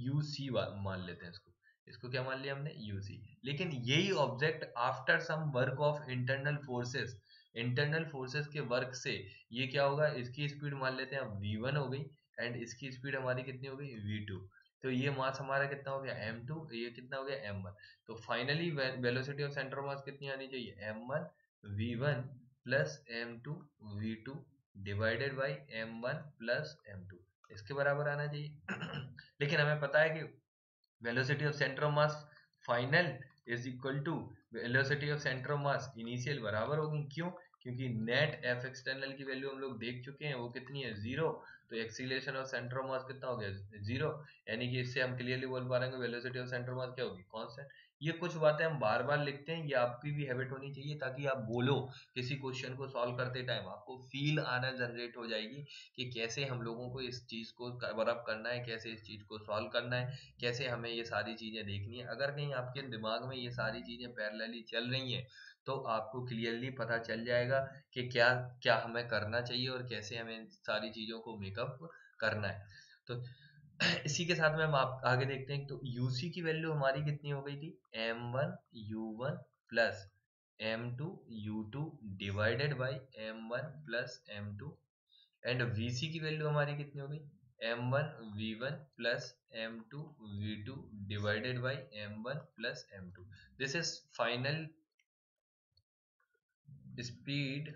यू सी मान लेते हैं इसको। इसको क्या मान लिया हमने? यूसी लेकिन यही object after some work of internal forces internal forces के वर्क से ये क्या होगा? इसकी स्पीड मान लेते हैं वी वन हो गई एंड इसकी स्पीड हमारी कितनी हो गई? वी टू तो ये मास हमारा कितना हो गया? एम टू ये कितना हो गया? एम वन तो finally velocity of centre mass कितनी आनी चाहिए? M1 v1 plus m2 v2 divided by m1 plus m2 इसके बराबर आना चाहिए। <clears throat> लेकिन हमें पता है कि velocity of center of mass final is equal to velocity of center of mass initial बराबर होगी। क्यों? क्योंकि नेट एफ़ एक्सटर्नल की वैल्यू हम लोग देख चुके हैं, वो कितनी है? ज़ीरो तो acceleration of centre of mass कितना हो गया? ज़ीरो यानी कि इससे हम क्लियरली बोल पा रहे हैं वेलोसिटी ऑफ़ सेंटर मास क्या होगी? कांस्टेंट ये कुछ बातें हम बार बार लिखते हैं, ये आपकी भी हैबिट होनी चाहिए ताकि आप बोलो किसी क्वेश्चन को सॉल्व करते टाइम आपको फील आना जनरेट हो जाएगी कि कैसे हम लोगों को इस चीज़ को कवर अप करना है, कैसे इस चीज़ को सॉल्व करना है, कैसे हमें ये सारी चीज़ें देखनी है। अगर कहीं आपके दिमाग में ये सारी चीज़ें पैरेलली चल रही हैं तो आपको क्लियरली पता चल जाएगा कि क्या क्या हमें करना चाहिए और कैसे हमें सारी चीज़ों को मेकअप करना है। तो इसी के साथ में हम आप आगे देखते हैं तो यूसी की वैल्यू हमारी कितनी हो गई थी? M one U one plus M two U two divided by M one plus M and V C की वैल्यू हमारी कितनी हो गई? M one V one plus M two V two divided by M one plus M two this is final speed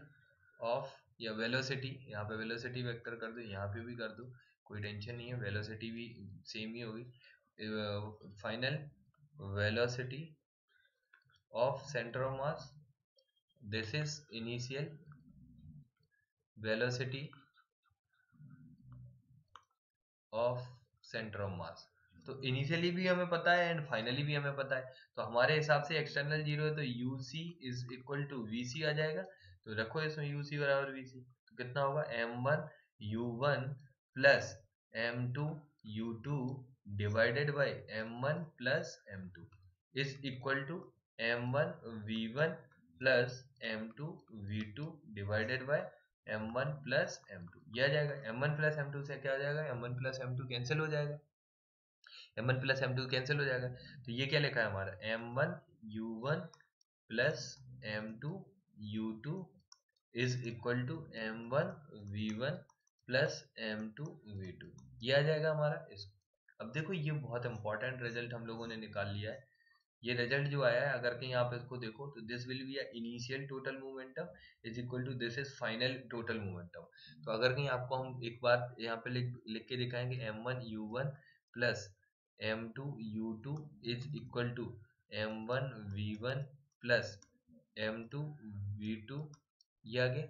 of या वेलोसिटी यहाँ पे वेलोसिटी वेक्टर कर दो, यहाँ पे भी कर दो। कोई टेंशन नहीं है वेलोसिटी भी सेम ही होगी। Final velocity of centre of mass this is initial velocity of centre of mass तो इनिशियली भी हमें पता है एंड फाइनली भी हमें पता है। तो हमारे हिसाब से एक्सटर्नल ज़ीरो है तो U C is equal to V C आ जाएगा। तो रखो इसमें यू सी बराबर वी सी तो कितना होगा? M one U one plus M two U two divided by M one plus M two is equal to M one V one plus M two V two divided by M one plus M two यह जाएगा। M one plus M two से क्या आ जाएगा? M one plus M two cancel हो जाएगा। M one plus M two cancel हो जाएगा। तो ये क्या लिखा है हमारा? M one U one plus M two U two is equal to M one V one plus M two V two. ये आ जाएगा हमारा इस अब देखो, ये बहुत इंपॉर्टेंट रिज़ल्ट हम लोगों ने निकाल लिया है। ये रिज़ल्ट जो आया है, अगर कहीं आप इसको देखो तो this will be initial total momentum is equal to this is final total momentum तो अगर कहीं आपको हम एक बार यहाँ पे लिख लिख के दिखाएँगे M one U one plus M two U two is equal to M one V one plus M two V two ये आगे।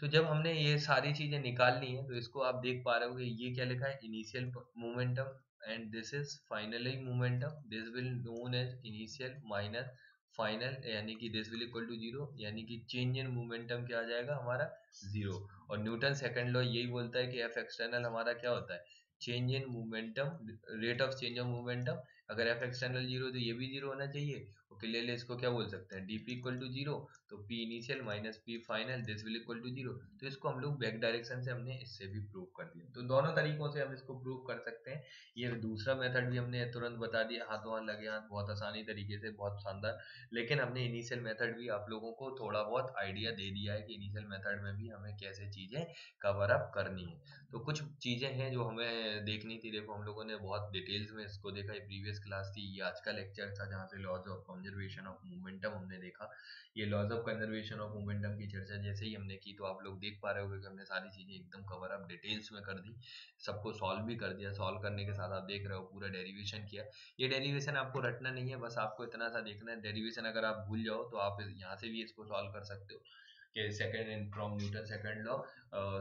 तो जब हमने ये सारी चीज़ें निकाल ली हैं तो इसको आप देख पा रहे हो ये क्या लिखा है? Initial momentum and this is finally momentum this will known as initial minus final यानी कि this will equal to zero यानी कि चेंज इन मोमेंटम क्या आ जाएगा? हमारा ज़ीरो और न्यूटन सेकंड लॉ यही बोलता है कि एफ़ एक्सटर्नल हमारा क्या होता है? Change in momentum rate of change of momentum अगर एफ़ एक्सटर्नल ज़ीरो तो ये भी ज़ीरो होना चाहिए। क्लियरली इसको क्या बोल सकते हैं? Dp इक्वल टू ज़ीरो तो p initial minus p final this will equal to zero तो इसको हम लोग बैक डायरेक्शन से हमने इससे भी प्रूव कर दिया। तो दोनों तरीकों से हम इसको प्रूव कर सकते हैं। ये दूसरा मेथड भी हमने तुरंत बता दिया, हाथों हाथ लगे हाथ, बहुत आसानी तरीके से, बहुत शानदार। लेकिन हमने इनिशियल मेथड भी आप लोगों को थोड़ा बहुत आइडिया दे दिया है कि इनिशियल मेथड में भी हमें कैसे चीज़ें कवर अप करनी है। तो कुछ चीज़ें हैं जो हमें देखनी थी, देखो हम लोगों ने बहुत डिटेल्स में इसको देखा प्रीवियस क्लास थी, ये आज का लेक्चर था जहाँ से laws of conservation of momentum हमने देखा। ये laws of conservation of momentum की चर्चा जैसे ही हमने की तो आप लोग देख पा रहे होंगे कि हमने सारी चीज़ें एकदम कवर अप डिटेल्स में कर दी। सबको सॉल्व भी कर दिया। सॉल्व करने के साथ आप देख रहे हो पूरा डेरिवेशन किया। ये डेरिवेशन आपको रटना नहीं है, बस आपको इतना सा देखना है। डेरिवेशन अगर आप भूल जाओ तो आप यहाँ से भी इसको सॉल्व कर सकते हो। कि second in from Newton second law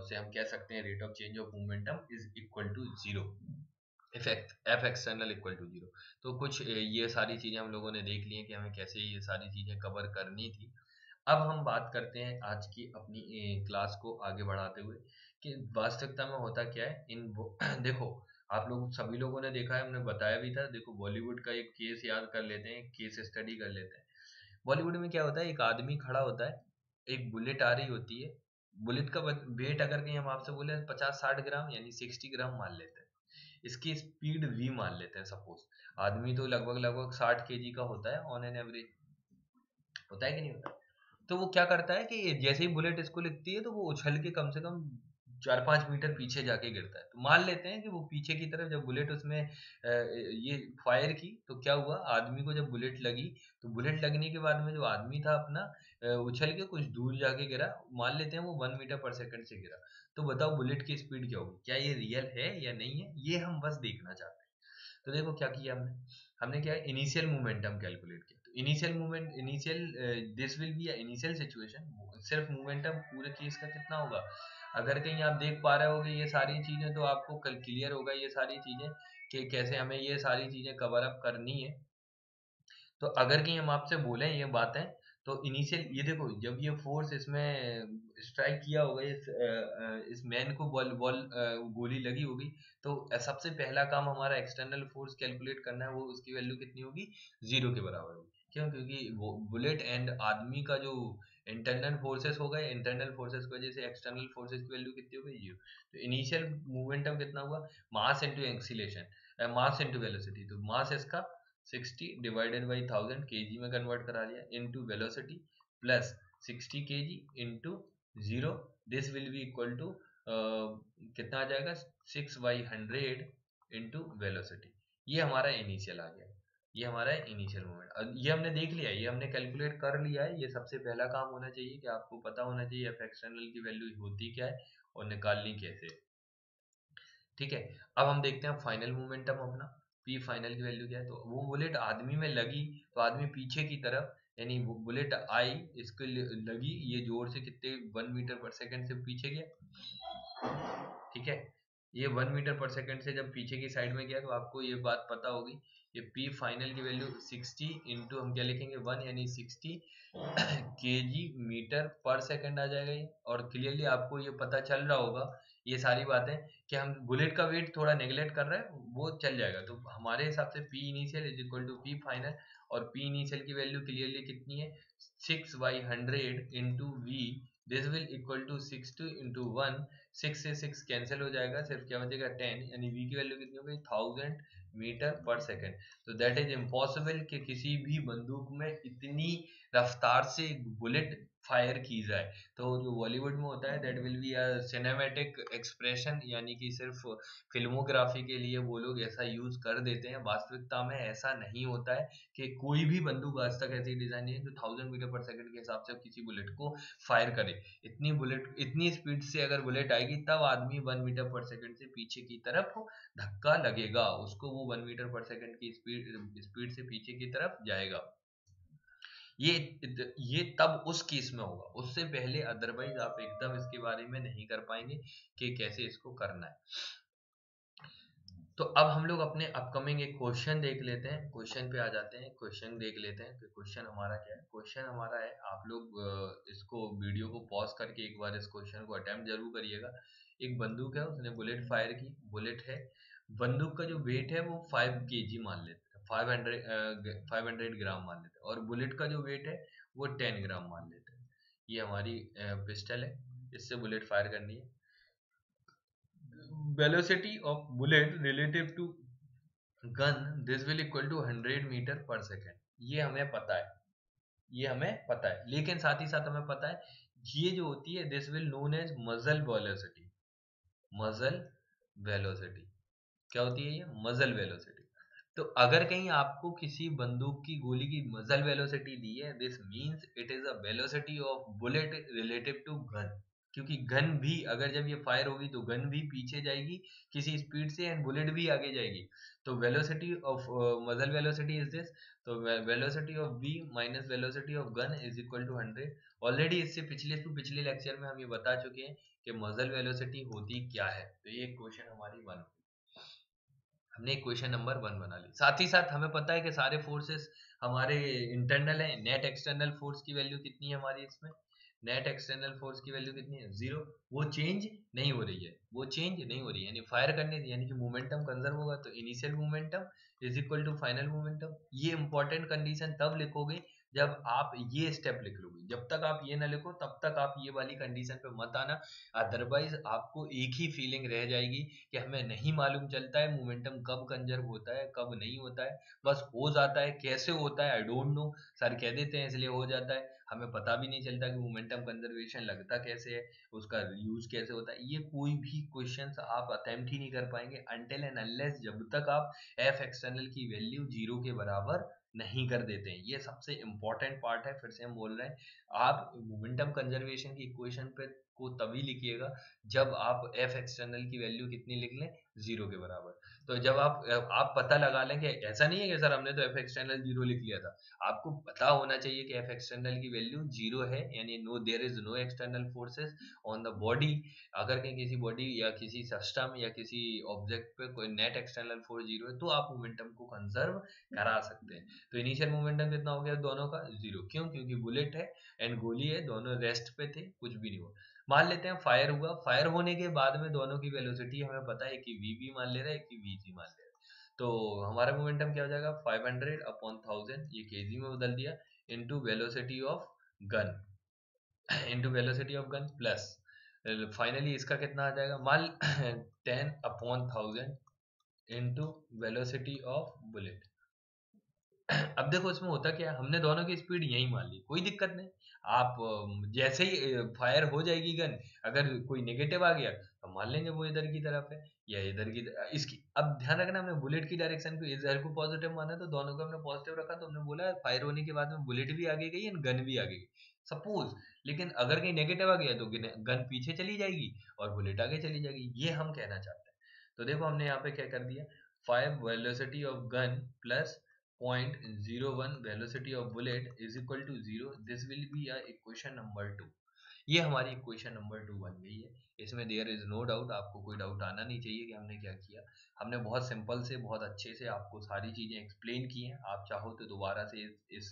से हम कह सकते हैं rate of change of momentum is equal to zero effect F external equal to zero तो कुछ ये सारी चीज़ें हम लोगों ने देख ली हैं कि हमें कैसे ये सारी चीज़ें कवर करनी थी। अब हम बात करते हैं आज की अपनी क्लास को आगे बढ़ाते हुए कि वास्तविकता में होता क्या है। इन <clears throat> देखो, आप लोग, सभी लोगों ने देखा है, हमने बताया भी था। देखो बॉलीवुड का एक केस याद कर लेते हैं केस स्टडी कर लेते हैं। बॉलीवुड में क्या होता है, एक आदमी खड़ा होता है, एक बुलेट आ रही होती है। बुलेट का वेट अगर कहीं हम आपसे बोले, पचास साठ ग्राम, यानी सिक्सटी ग्राम मान लेते हैं। इसकी स्पीड वी मान लेते हैं सपोज़ आदमी तो लगभग लगभग साठ के का होता है ऑन एन एवरेज होता है कि नहीं होता? तो वो क्या करता है कि जैसे ही बुलेट इसको लिखती है तो वो उछल के कम से कम चार पाँच मीटर पीछे जाके गिरता है। तो मान लेते हैं कि वो पीछे की तरफ़ जब बुलेट उसमें ये फायर की तो क्या हुआ? आदमी को जब बुलेट लगी तो बुलेट लगने के बाद में जो आदमी था अपना उछल के कुछ दूर जाके गिरा, मान लेते हैं वो वन मीटर पर सेकंड से गिरा। तो बताओ बुलेट की स्पीड क्या होगी? क्या ये रियल है या नहीं है? ये हम बस देखना चाहते हैं। तो देखो क्या किया हमने? हमने क्या इनिशियल मोमेंटम कैलकुलेट किया। तो initial moment, initial this will be initial situation सिर्फ़ मोमेंटम पूरे केस का कितना होगा? अगर कहीं आप देख पा रहे हो ये सारी चीज़ें तो आपको कल क्लियर होगा ये सारी चीज़ें कि कैसे हमें ये सारी चीज़ें कवर अप करनी है। तो अगर कहीं हम आपसे बोले ये बातें तो इनिशियल ये देखो, जब ये फोर्स इसमें स्ट्राइक किया होगा, इस इस मैन को बॉल बॉल गोली लगी होगी तो सबसे पहला काम हमारा एक्सटर्नल फोर्स कैलकुलेट करना है, वो उसकी वैल्यू कितनी होगी? ज़ीरो के बराबर होगी। क्यों? क्योंकि बुलेट एंड आदमी का जो इंटरनल फोर्सेस हो गए इंटरनल फोर्सेस की वजह से एक्सटर्नल फोर्सेस की वैल्यू कितनी हो गई ज़ीरो तो इनिशियल मूवमेंटम कितना हुआ? Mass into acceleration mass into velocity तो मास इसका 60 डिवाइडेड बाई थाउज़ेंड के में कन्वर्ट करा लिया into velocity plus 60 K G into zero this will be equal to कितना आ जाएगा? Six by hundred into velocity ये हमारा इनिशियल आ गया। ये हमारा इनिशियल मोमेंट ये हमने देख लिया, ये हमने कैलकुलेट कर लिया है। ये सबसे पहला काम होना चाहिए कि आपको पता होना चाहिए एफ़ एक्सटर्नल की वैल्यू होती क्या है और निकालनी कैसे ठीक है? अब हम देखते हैं फाइनल मोमेंटम अपना। पी फाइनल की वैल्यू क्या है? तो वो बुलेट आदमी में लगी तो आदमी पीछे की तरफ़, यानी वो बुलेट आई, इसके लगी, ये ज़ोर से कितने वन मीटर पर सेकंड से पीछे गया। ठीक है? ये वन मीटर पर सेकंड से जब पीछे की साइड में गया तो आपको ये बात पता होगी, ये पी फाइनल की वैल्यू 60 इंटू हम क्या लिखेंगे? वन यानी 60 केजी मीटर पर सेकंड आ जाएगा ये। और क्लियरली आपको ये पता चल रहा होगा, ये सारी बातें कि हम बुलेट का वेट थोड़ा नेग्लेक्ट कर रहे हैं, वो चल जाएगा। तो हमारे हिसाब से P initial is equal to P final और पी इनिशियल की वैल्यू क्लियरली कितनी है? Six by hundred into V this will equal to six two into one six से सिक्स कैंसिल हो जाएगा, सिर्फ़ क्या बचेगा? टेन यानी वी की वैल्यू कितनी हो गई? थाउज़ेंड मीटर पर सेकेंड तो दैट इज़ इम्पॉसिबल कि किसी भी बंदूक में इतनी रफ्तार से बुलेट फायर की जाए। तो जो बॉलीवुड में होता है that will be a cinematic expression यानी कि सिर्फ़ फिल्मोग्राफी के लिए वो लोग ऐसा यूज़ कर देते हैं। वास्तविकता में ऐसा नहीं होता है कि कोई भी बंदूक आज तक ऐसी डिज़ाइन नहीं है जो थाउज़ेंड मीटर पर सेकंड के हिसाब से किसी बुलेट को फायर करे। इतनी बुलेट इतनी स्पीड से अगर बुलेट आएगी, तब आदमी वन मीटर पर सेकंड से पीछे की तरफ़ धक्का लगेगा। उसको वो वन मीटर पर सेकंड की स्पीड स्पीड से पीछे की तरफ़ जाएगा। ये ये तब उस केस में होगा। उससे पहले अदरवाइज़ आप एकदम इसके बारे में नहीं कर पाएँगे कि कैसे इसको करना है। तो अब हम लोग अपने अपकमिंग एक क्वेश्चन देख लेते हैं। क्वेश्चन पे आ जाते हैं क्वेश्चन देख लेते हैं कि क्वेश्चन हमारा क्या है। क्वेश्चन हमारा है, आप लोग इसको वीडियो को पॉज करके एक बार इस क्वेश्चन को अटेम्प्ट ज़रूर करिएगा। एक बंदूक है, उसने बुलेट फायर की। बुलेट है। बंदूक का जो वेट है वो फाइव के मान लेते five hundred five hundred gram मान लेते हैं। और बुलेट का जो वेट है, वो टेन ग्राम मान लेते हैं। ये हमारी पिस्टल है। इससे बुलेट फायर करनी है। Velocity of bullet relative to gun this will equal to hundred meter पर सेकेंड ये हमें पता है। ये हमें पता है। लेकिन साथ ही साथ हमें पता है, ये जो होती है this will known as muzzle velocity muzzle velocity क्या होती है ये? मजल वेलोसिटी तो अगर कहीं आपको किसी बंदूक की गोली की मजल वेलोसिटी दी है this means it is a velocity of bullet relative to gun क्योंकि गन भी, अगर जब ये फायर होगी तो गन भी पीछे जाएगी, किसी स्पीड से एंड बुलेट भी आगे जाएगी। तो velocity of muzzle velocity is this तो velocity of B minus velocity of gun is equal to hundred already इससे पिछले टू पिछले लेक्चर में हम ये बता चुके हैं कि मजल वेलोसिटी होती क्या है। तो ये क्वेश्चन हमारी वन हमने क्वेश्चन नंबर वन बना ली। साथ ही साथ हमें पता है कि सारे फोर्सेस हमारे इंटरनल है। नेट एक्सटर्नल फोर्स की वैल्यू कितनी है हमारी इसमें? नेट एक्सटर्नल फोर्स की वैल्यू कितनी है? ज़ीरो वो चेंज नहीं हो रही है। वो चेंज नहीं हो रही है। यानी फायर करने यानी कि मोमेंटम कंजर्व होगा तो initial momentum is equal to final momentum ये इंपॉर्टेंट कंडीशन तब लिखोगे जब आप ये स्टेप लिख लोगे, जब तक आप ये ना लिखो, तब तक आप ये वाली कंडीशन पे मत आना। अदरवाइज़ आपको एक ही फीलिंग रह जाएगी कि हमें नहीं मालूम चलता है मोमेंटम कब कंजर्व होता है, कब नहीं होता है। बस हो जाता है, कैसे होता है आई डोंट नो सर कह देते हैं, इसलिए हो जाता है। हमें पता भी नहीं चलता कि मोमेंटम कंजर्वेशन लगता कैसे है, उसका यूज़ कैसे होता है। ये कोई भी क्वेश्चन आप अटेम्प्ट ही नहीं कर पाएँगे अनटिल एंड अनलेस जब तक आप एफ़ एक्सटर्नल की वैल्यू ज़ीरो के बराबर नहीं कर देते हैं। ये सबसे इंपॉर्टेंट पार्ट है, फिर से हम बोल रहे हैं, आप मोमेंटम कंजर्वेशन की इक्वेशन पे को तभी लिखिएगा जब आप एफ़ एक्सटर्नल की वैल्यू कितनी लिख लें? ज़ीरो के बराबर। तो जब आप आप पता लगा लें कि ऐसा नहीं है कि सर हमने तो एफ़ एक्सटर्नल ज़ीरो लिख लिया था। आपको पता होना चाहिए कि एफ़ एक्सटर्नल की वैल्यू ज़ीरो है, यानी no there is no external forces on the body अगर कहीं किसी बॉडी या किसी सिस्टम या किसी ऑब्जेक्ट पे कोई नेट एक्सटर्नल फोर्स ज़ीरो है तो आप मोमेंटम को कंजर्व करा सकते हैं। तो इनिशियल मोमेंटम कितना हो गया? दोनों का ज़ीरो क्यों? क्योंकि बुलेट है एंड गोली है, दोनों रेस्ट पे थे, कुछ भी नहीं हुआ। मान लेते हैं फायर हुआ। फायर होने के बाद में दोनों की वेलोसिटी हमें पता है कि वी भी मान ले रहा है, कि वी जी मान ले रहा है। तो हमारा मोमेंटम क्या हो जाएगा? 500 हंड्रेड अपॉन थाउज़ेंड ये केजी में बदल दिया। Into velocity of gun into velocity of gun plus finally इसका कितना आ जाएगा? मान ten upon thousand into velocity of bullet अब देखो इसमें होता क्या हमने दोनों की स्पीड यही मान ली, कोई दिक्कत नहीं। आप जैसे ही फायर हो जाएगी गन अगर कोई नेगेटिव आ गया तो मान लेंगे वो इधर की तरफ़ है, या इधर की इसकी, अब ध्यान रखना हमने बुलेट की डायरेक्शन को, इधर को पॉजिटिव माना तो दोनों को हमने पॉजिटिव रखा तो हमने बोला फायर होने के बाद में बुलेट भी आगे गई एंड गन भी आगे गई। सपोज़ लेकिन अगर कहीं नेगेटिव आ गया तो गन पीछे चली जाएगी और बुलेट आगे चली जाएगी, ये हम कहना चाहते हैं। तो देखो हमने यहाँ पे क्या कर दिया five velocity of gun plus point zero one velocity of bullet is equal to zero this will be equation number two ये हमारी इक्वेशन नंबर टू बन गई है। इसमें देयर इज़ नो डाउट आपको कोई डाउट आना नहीं चाहिए कि हमने क्या किया। हमने बहुत सिंपल से, बहुत अच्छे से आपको सारी चीज़ें एक्सप्लेन की हैं। आप चाहो तो दोबारा से इस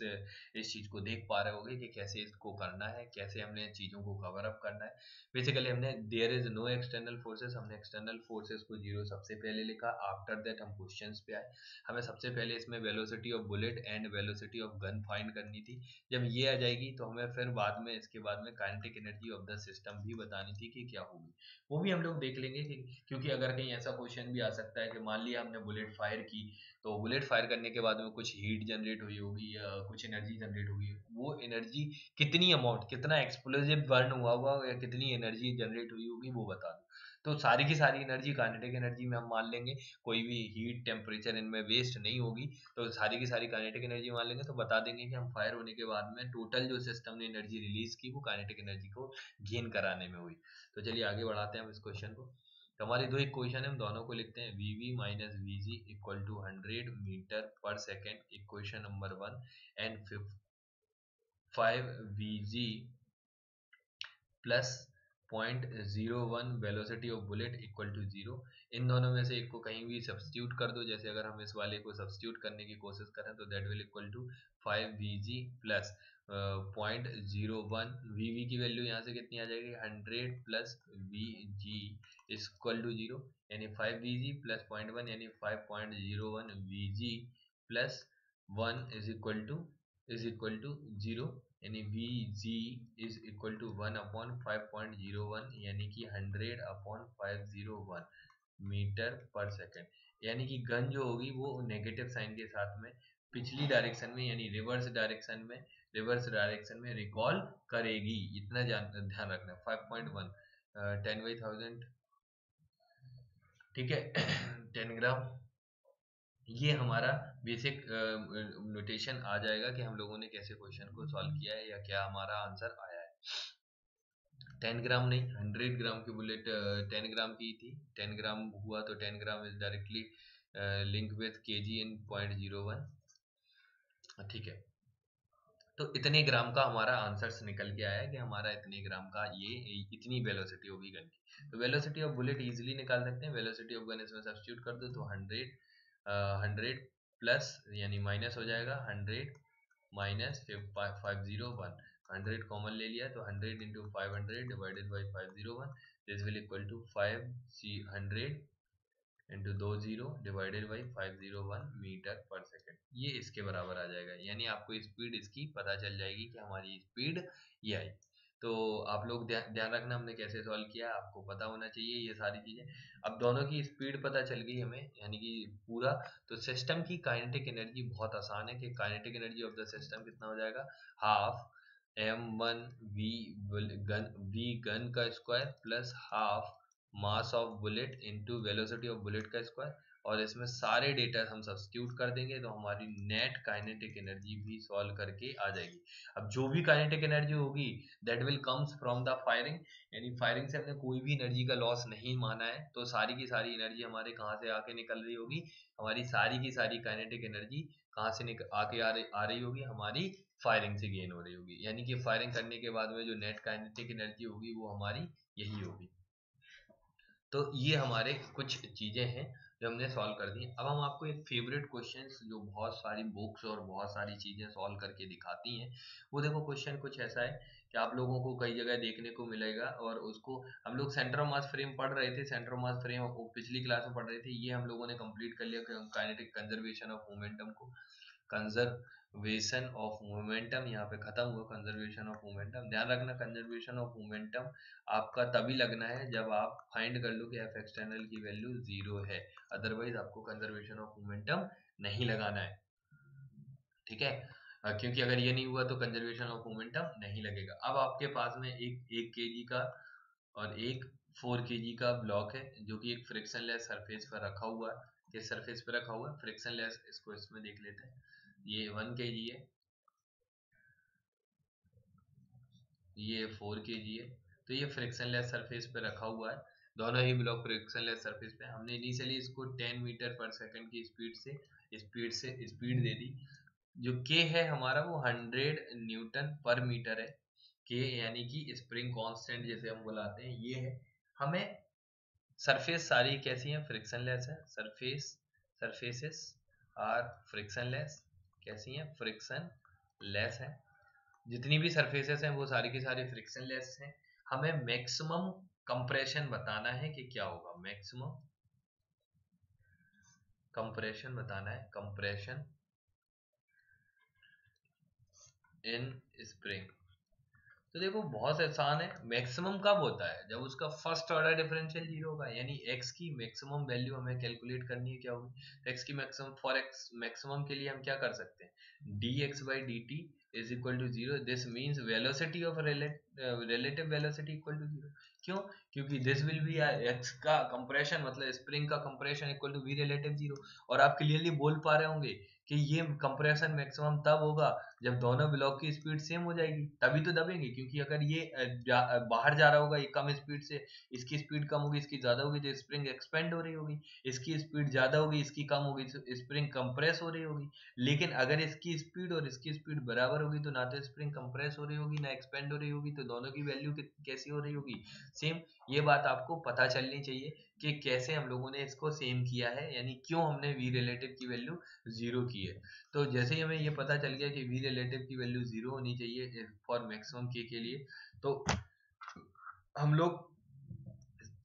इस चीज़ को देख पा रहे होगे कि कैसे इसको करना है, कैसे हमने चीज़ों को कवर अप करना है। बेसिकली हमने there is no external forces हमने एक्सटर्नल फोर्सेस को ज़ीरो सबसे पहले लिखा। आफ्टर दैट हम क्वेश्चन पे आए। हमें सबसे पहले इसमें velocity of bullet and velocity of gun find करनी थी। जब ये आ जाएगी तो हमें फिर बाद में, इसके बाद में kinetic energy of the system भी बतानी थी कि क्या होगी। वो भी हम लोग देख लेंगे क्योंकि अगर कहीं ऐसा क्वेश्चन भी आ सकता कि मान लिया हमने बुलेट फायर की तो बुलेट फायर करने के बाद में कुछ हीट जनरेट हुई होगी या कुछ एनर्जी जनरेट होगी। वो एनर्जी कितनी अमाउंट कितना एक्सप्लोजिव बर्न हुआ होगा या कितनी एनर्जी जनरेट हुई होगी वो बता दो। तो सारी की सारी एनर्जी काइनेटिक एनर्जी में हम मान लेंगे, कोई भी हीट टेम्परेचर इनमें वेस्ट नहीं होगी तो सारी की सारी काइनेटिक एनर्जी मान लेंगे तो बता देंगे कि हम फायर होने के बाद में टोटल जो सिस्टम ने एनर्जी रिलीज़ की, वो काइनेटिक एनर्जी को गेन कराने में हुई। तो चलिए आगे बढ़ाते हैं हम इस क्वेश्चन को। तो हमारी दो इक्वेशन है, हम दोनों को लिखते हैं V V minus V G equal to hundred meter पर second equation number one and five V G plus point zero one velocity of bullet equal to zero इन दोनों में से एक को कहीं भी सब्सिट्यूट कर दो। जैसे अगर हम इस वाले को सब्सिट्यूट करने की कोशिश करें तो that will equal to five V G plus point zero one V V की वैल्यू यहाँ से कितनी आ जाएगी? Hundred plus V G equal to zero यानी five V G plus point one यानी five point zero one V G plus one is equal to is equal to zero यानी V G is equal to one upon five point zero one यानी कि hundred upon five zero one meter पर सेकेंड यानी कि गन जो होगी वो नेगेटिव साइन के साथ में, पिछली डायरेक्शन में, यानी रिवर्स डायरेक्शन में रिवर्स डायरेक्शन में रिकॉल करेगी। इतना ध्यान रखना five point one ten by thousand ठीक है? <coughs> टेन ग्राम ये हमारा बेसिक नोटेशन आ जाएगा कि हम लोगों ने कैसे क्वेश्चन को सॉल्व किया है या क्या हमारा आंसर आया है। टेन ग्राम नहीं, हंड्रेड ग्राम की बुलेट टेन ग्राम की थी। टेन ग्राम हुआ तो ten gram is directly link with K G in point zero one ठीक है। तो इतने ग्राम का हमारा आंसर निकल के आया कि हमारा इतने ग्राम का ये, इतनी वेलोसिटी होगी गन की। तो वेलोसिटी ऑफ़ बुलेट इजीली निकाल सकते हैं। वेलोसिटी ऑफ़ गन इसमें सब्सिट्यूट कर दो तो हंड्रेड हंड्रेड प्लस, यानी माइनस हो जाएगा, hundred minus five zero one. Hundred common ले लिया तो hundred into five hundred divided by five zero one, this will equal to five C hundred into दो zero divided by five zero one meter पर सेकेंड। ये इसके बराबर आ जाएगा, यानी आपको स्पीड इसकी पता चल जाएगी कि हमारी स्पीड ये आई। तो आप लोग ध्यान रखना हमने कैसे सॉल्व किया, आपको पता होना चाहिए ये सारी चीज़ें। अब दोनों की स्पीड पता चल गई हमें, यानी कि पूरा। तो सिस्टम की काइनेटिक एनर्जी बहुत आसान है कि kinetic energy of the system कितना हो जाएगा? Half M one V gun V gun का square plus half mass of bullet into velocity of bullet का स्क्वायर और इसमें सारे डेटा हम सब्सिट्यूट कर देंगे तो हमारी नेट काइनेटिक एनर्जी भी सॉल्व करके आ जाएगी। अब जो भी काइनेटिक एनर्जी होगी that will comes from the firing यानी फायरिंग से हमने कोई भी एनर्जी का लॉस नहीं माना है तो सारी की सारी एनर्जी हमारे कहाँ से आके निकल रही होगी? हमारी सारी की सारी काइनेटिक एनर्जी कहाँ से आके आ रही आ रही होगी? हमारी फायरिंग से गेन हो रही होगी। यानी कि फायरिंग करने के बाद में जो नेट काइनेटिक एनर्जी होगी, वो हमारी यही होगी। तो ये हमारे कुछ चीज़ें हैं। जो हमने सॉल्व कर दी। अब हम आपको एक फेवरेट क्वेश्चन जो बहुत सारी बुक्स और बहुत सारी चीज़ें सॉल्व करके दिखाती हैं, वो देखो क्वेश्चन कुछ ऐसा है कि आप लोगों को कई जगह देखने को मिलेगा और उसको हम लोग सेंटर मास फ्रेम पढ़ रहे थे सेंटर मास फ्रेम पिछली क्लास में पढ़ रहे थे, ये हम लोगों ने कंप्लीट कर लिया कंजर्वेशन ऑफ़ मोमेंटम को कंजर्व कंजर्वेशन ऑफ़ मोमेंटम यहाँ पे खत्म हुआ कंजर्वेशन ऑफ़ मोमेंटम ध्यान रखना कंजर्वेशन ऑफ़ मोमेंटम आपका तभी लगना है जब आप फाइंड कर लो कि एफ़ एक्सटर्नल की वैल्यू ज़ीरो है। अदरवाइज़ आपको कंजर्वेशन ऑफ़ मोमेंटम नहीं लगाना है। ठीक है? क्योंकि अगर ये नहीं हुआ तो कंजर्वेशन ऑफ़ मोमेंटम नहीं लगेगा। अब आपके पास में एक एक के का और एक फोर के का ब्लॉक है, जो कि एक फ्रिक्शन सरफेस पर रखा हुआ है किस सरफेस पर रखा हुआ? है फ्रिक्शन इसको इसमें देख लेते हैं। ये वन के जी है। ये फोर के जी है। तो ये फ्रिक्शन लेस सरफेस पे रखा हुआ है। दोनों ही ब्लॉक फ्रिक्शन लेस सरफेस पे हमने इनिशियली इसको 10 मीटर पर सेकंड की स्पीड से स्पीड से स्पीड दे दी। जो के है हमारा वो 100 न्यूटन पर मीटर है। के यानी कि स्प्रिंग कांस्टेंट जैसे हम बुलाते हैं, ये है। हमें सरफेस सारी कैसी है? फ्रिक्शन लेस है। Surface surfaces are friction less कैसी हैं फ्रिक्शन लेस है। जितनी भी सरफेसेस हैं, वो सारी की सारी फ्रिक्शन लेस हैं। हमें मैक्सिमम कंप्रेशन बताना है कि क्या होगा। मैक्सिमम कंप्रेशन बताना है। कंप्रेशन इन स्प्रिंग तो देखो बहुत आसान है। मैक्सिमम कब होता है? जब उसका फ़र्स्ट ऑर्डर डिफरेंशियल ज़ीरो होगा यानी x की मैक्सिमम वैल्यू हमें कैलकुलेट करनी है क्या होगी? X की मैक्सिमम फॉर x मैक्सिमम के लिए हम क्या कर सकते हैं? D X by D T to zero. This means velocity of relate, uh, relative velocity equal to zero. क्यों? क्योंकि दिस विल बी एक्स का कंप्रेशन मतलब स्प्रिंग का compression equal to V relative zero और आप क्लियरली बोल पा रहे होंगे कि ये कंप्रेशन मैक्सिमम तब होगा जब दोनों ब्लॉक की स्पीड सेम हो जाएगी तभी तो दबेंगे क्योंकि अगर ये जा, बाहर जा रहा होगा ये कम स्पीड से इसकी स्पीड कम होगी इसकी ज़्यादा होगी तो स्प्रिंग एक्सपेंड हो रही होगी इसकी स्पीड ज़्यादा होगी इसकी कम होगी तो स्प्रिंग कंप्रेस हो रही होगी। लेकिन अगर इसकी स्पीड और इसकी स्पीड बराबर होगी तो ना तो स्प्रिंग कंप्रेस हो रही होगी ना एक्सपेंड हो रही होगी तो दोनों की वैल्यू कैसी हो रही होगी? सेम ये बात आपको पता चलनी चाहिए कि कैसे हम लोगों ने इसको सेम किया है यानी क्यों हमने वी रिलेटिव की वैल्यू ज़ीरो की है। तो जैसे ही हमें ये पता चल गया कि वी रिलेटिव की वैल्यू ज़ीरो होनी चाहिए फॉर मैक्सिमम के के लिए। तो हम लोग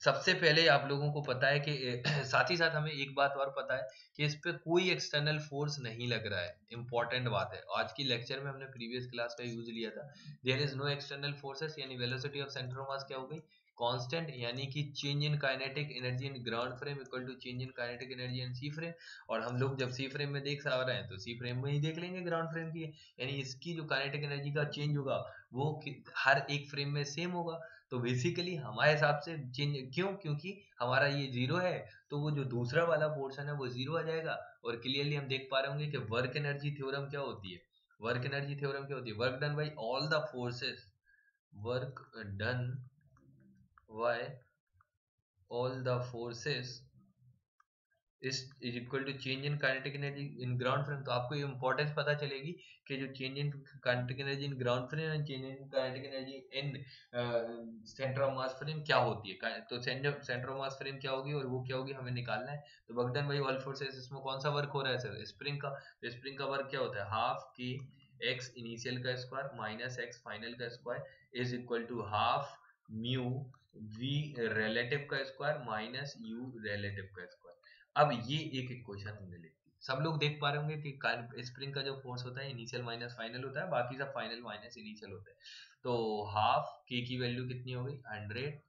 सबसे पहले आप लोगों को पता है कि, <clears throat> साथ ही साथ हमें एक बात और पता है कि इस पे कोई एक्सटर्नल फोर्स नहीं लग रहा है। इंपॉर्टेंट बात है। आज की लेक्चर में हमने प्रीवियस क्लास का यूज़ लिया था। There is no external forces यानी वेलोसिटी ऑफ़ सेंटर मास क्या हो गई? कांस्टेंट यानी कि change in kinetic energy in ground frame equal to change in kinetic energy in C frame और हम लोग जब सी फ्रेम में देख रहे हैं तो सी फ्रेम में ही देख लेंगे ग्राउंड फ्रेम की। यानी इसकी जो काइनेटिक एनर्जी का चेंज होगा, वो हर एक फ्रेम में सेम होगा। तो बेसिकली हमारे हिसाब से चेंज क्यों? क्योंकि हमारा ये ज़ीरो है तो वो जो दूसरा वाला पोर्शन है, वो ज़ीरो आ जाएगा। और क्लियरली हम देख पा रहे होंगे कि वर्क एनर्जी थ्योरम क्या होती है? वर्क एनर्जी थ्योरम क्या होती है? Work done by all the forces work done y all the forces is is equal to change in kinetic energy in ground frame. तो आपको ये इंपॉर्टेंस पता चलेगी कि जो change in kinetic energy in ground frame and change in kinetic energy in centre of mass frame क्या होती है? तो सेंटर ऑफ़ मास फ्रेम क्या होगी और वो क्या होगी हमें निकालना है। तो बगडन भाई ऑल फोर्सेस इसमें कौन सा वर्क हो रहा है सर स्प्रिंग का तो स्प्रिंग का वर्क क्या होता है? हाफ़ की एक्स इनिशियल का स्क्वायर माइनस एक्स फाइनल का square is equal to half mu v relative का स्क्वायर माइनस u रिलेटिव का स्क्वायर अब ये एक इक्वेशन हमने लिख सब लोग देख पा रहे होंगे कि स्प्रिंग का जो फोर्स होता है इनिशियल माइनस फाइनल होता है, बाकी सब फाइनल माइनस इनिशियल होता है। तो हाफ़ के की वैल्यू कितनी हो गई? Hundred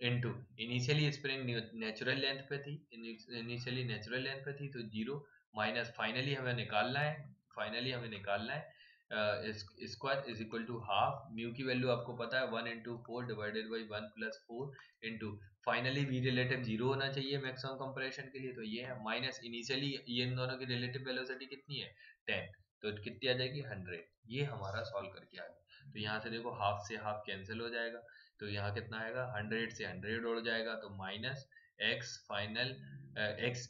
into initially spring natural length पे थी इनिशियली नेचुरल लेंथ पे थी तो ज़ीरो माइनस फाइनली हमें निकालना है फाइनली हमें निकालना है। Square is equal to half mu की वैल्यू आपको पता है one into four divided by one plus four into finally v relative zero होना चाहिए मैक्सिमम कंपरेशन के लिए तो ये है माइनस इनिशियली ये इन दोनों की रिलेटिव वेलोसिटी कितनी है? टेन तो कितनी आ जाएगी? हंड्रेड ये हमारा सॉल्व करके आ गया। तो यहाँ से देखो हाफ़ से हाफ़ कैंसिल हो जाएगा। तो यहाँ कितना आएगा? हंड्रेड से हंड्रेड उड़ जाएगा। तो माइनस एक्स फाइनल एक्स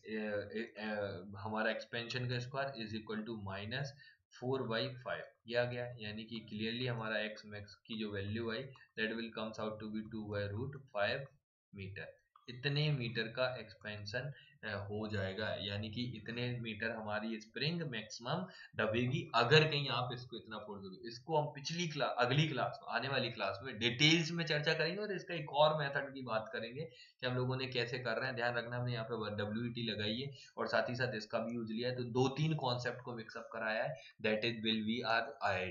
हमारा एक्सपेंशन का square is equal to minus four by five किया गया। यानी कि क्लियरली हमारा एक्स मैक्स की जो value I that will comes out to be two by root five metre इतने मीटर का एक्सपेंशन हो जाएगा। यानी कि इतने मीटर हमारी स्प्रिंग मैक्सिमम दबेगी, अगर कहीं आप इसको इतना फोड़ दोगे। इसको हम पिछली क्लास अगली क्लास में, आने वाली क्लास में डिटेल्स में चर्चा करेंगे और इसका एक और मेथड की बात करेंगे कि हम लोगों ने कैसे कर रहे हैं। ध्यान रखना हमने यहाँ पे डब्ल्यू e लगाई है और साथ ही साथ इसका भी यूज़ लिया है। तो दो तीन कॉन्सेप्ट को मिक्सअप कराया है। That is will we are I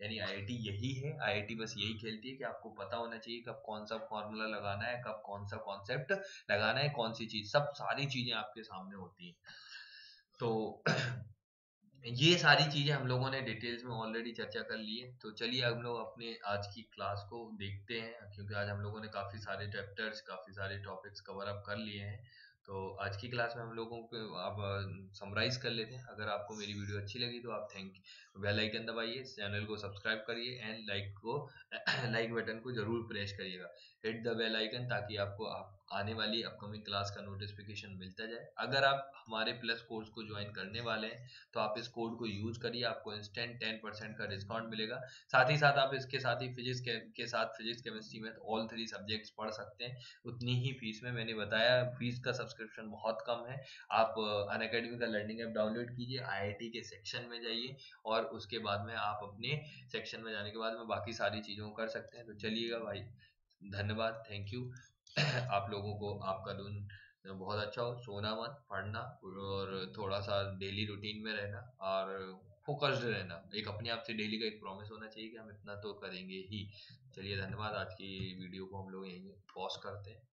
यानी आईआईटी यही है। आईआईटी बस यही खेलती है कि आपको पता होना चाहिए कब कौन सा फॉर्मूला लगाना है, कब कौन सा कॉन्सेप्ट लगाना है कौन सी चीज़। सब सारी चीज़ें आपके सामने होती हैं। तो <clears throat> ये सारी चीज़ें हम लोगों ने डिटेल्स में ऑलरेडी चर्चा कर ली है। तो चलिए हम लोग अपने आज की क्लास को देखते हैं, क्योंकि आज हम लोगों ने काफ़ी सारे चैप्टर्स काफ़ी सारे टॉपिक्स कवर अप कर लिए हैं। तो आज की क्लास में हम लोगों को आप समराइज कर लेते हैं। अगर आपको मेरी वीडियो अच्छी लगी तो आप थैंक बेल आइकन दबाइए चैनल को सब्सक्राइब करिए एंड लाइक को <coughs> लाइक बटन को ज़रूर प्रेस करिएगा। हिट द बेल आइकन ताकि आपको आप आने वाली अपकमिंग क्लास का नोटिफिकेशन मिलता जाए। अगर आप हमारे प्लस कोर्स को ज्वाइन करने वाले हैं तो आप इस कोड को यूज़ करिए आपको इंस्टेंट टेन परसेंट का डिस्काउंट मिलेगा। साथ ही साथ आप इसके साथ ही फिजिक्स के, के साथ फिजिक्स केमिस्ट्री में ऑल थ्री सब्जेक्ट्स पढ़ सकते हैं। उतनी ही फ़ीस में मैंने बताया फ़ीस का सब्सक्रिप्शन बहुत कम है। आप अन अकेडमी का लर्निंग ऐप डाउनलोड कीजिए आईआईटी के सेक्शन में जाइए और उसके बाद में आप अपने सेक्शन में जाने के बाद में बाकी सारी चीज़ों को कर सकते हैं। तो चलिएगा भाई धन्यवाद थैंक यू <coughs> आप लोगों को आपका दिन बहुत अच्छा हो। सोना मत, पढ़ना और थोड़ा सा डेली रूटीन में रहना और फोकस्ड रहना। एक अपने आप से डेली का एक प्रॉमिस होना चाहिए कि हम इतना तो करेंगे ही। चलिए धन्यवाद, आज की वीडियो को हम लोग यहीं पॉज करते हैं।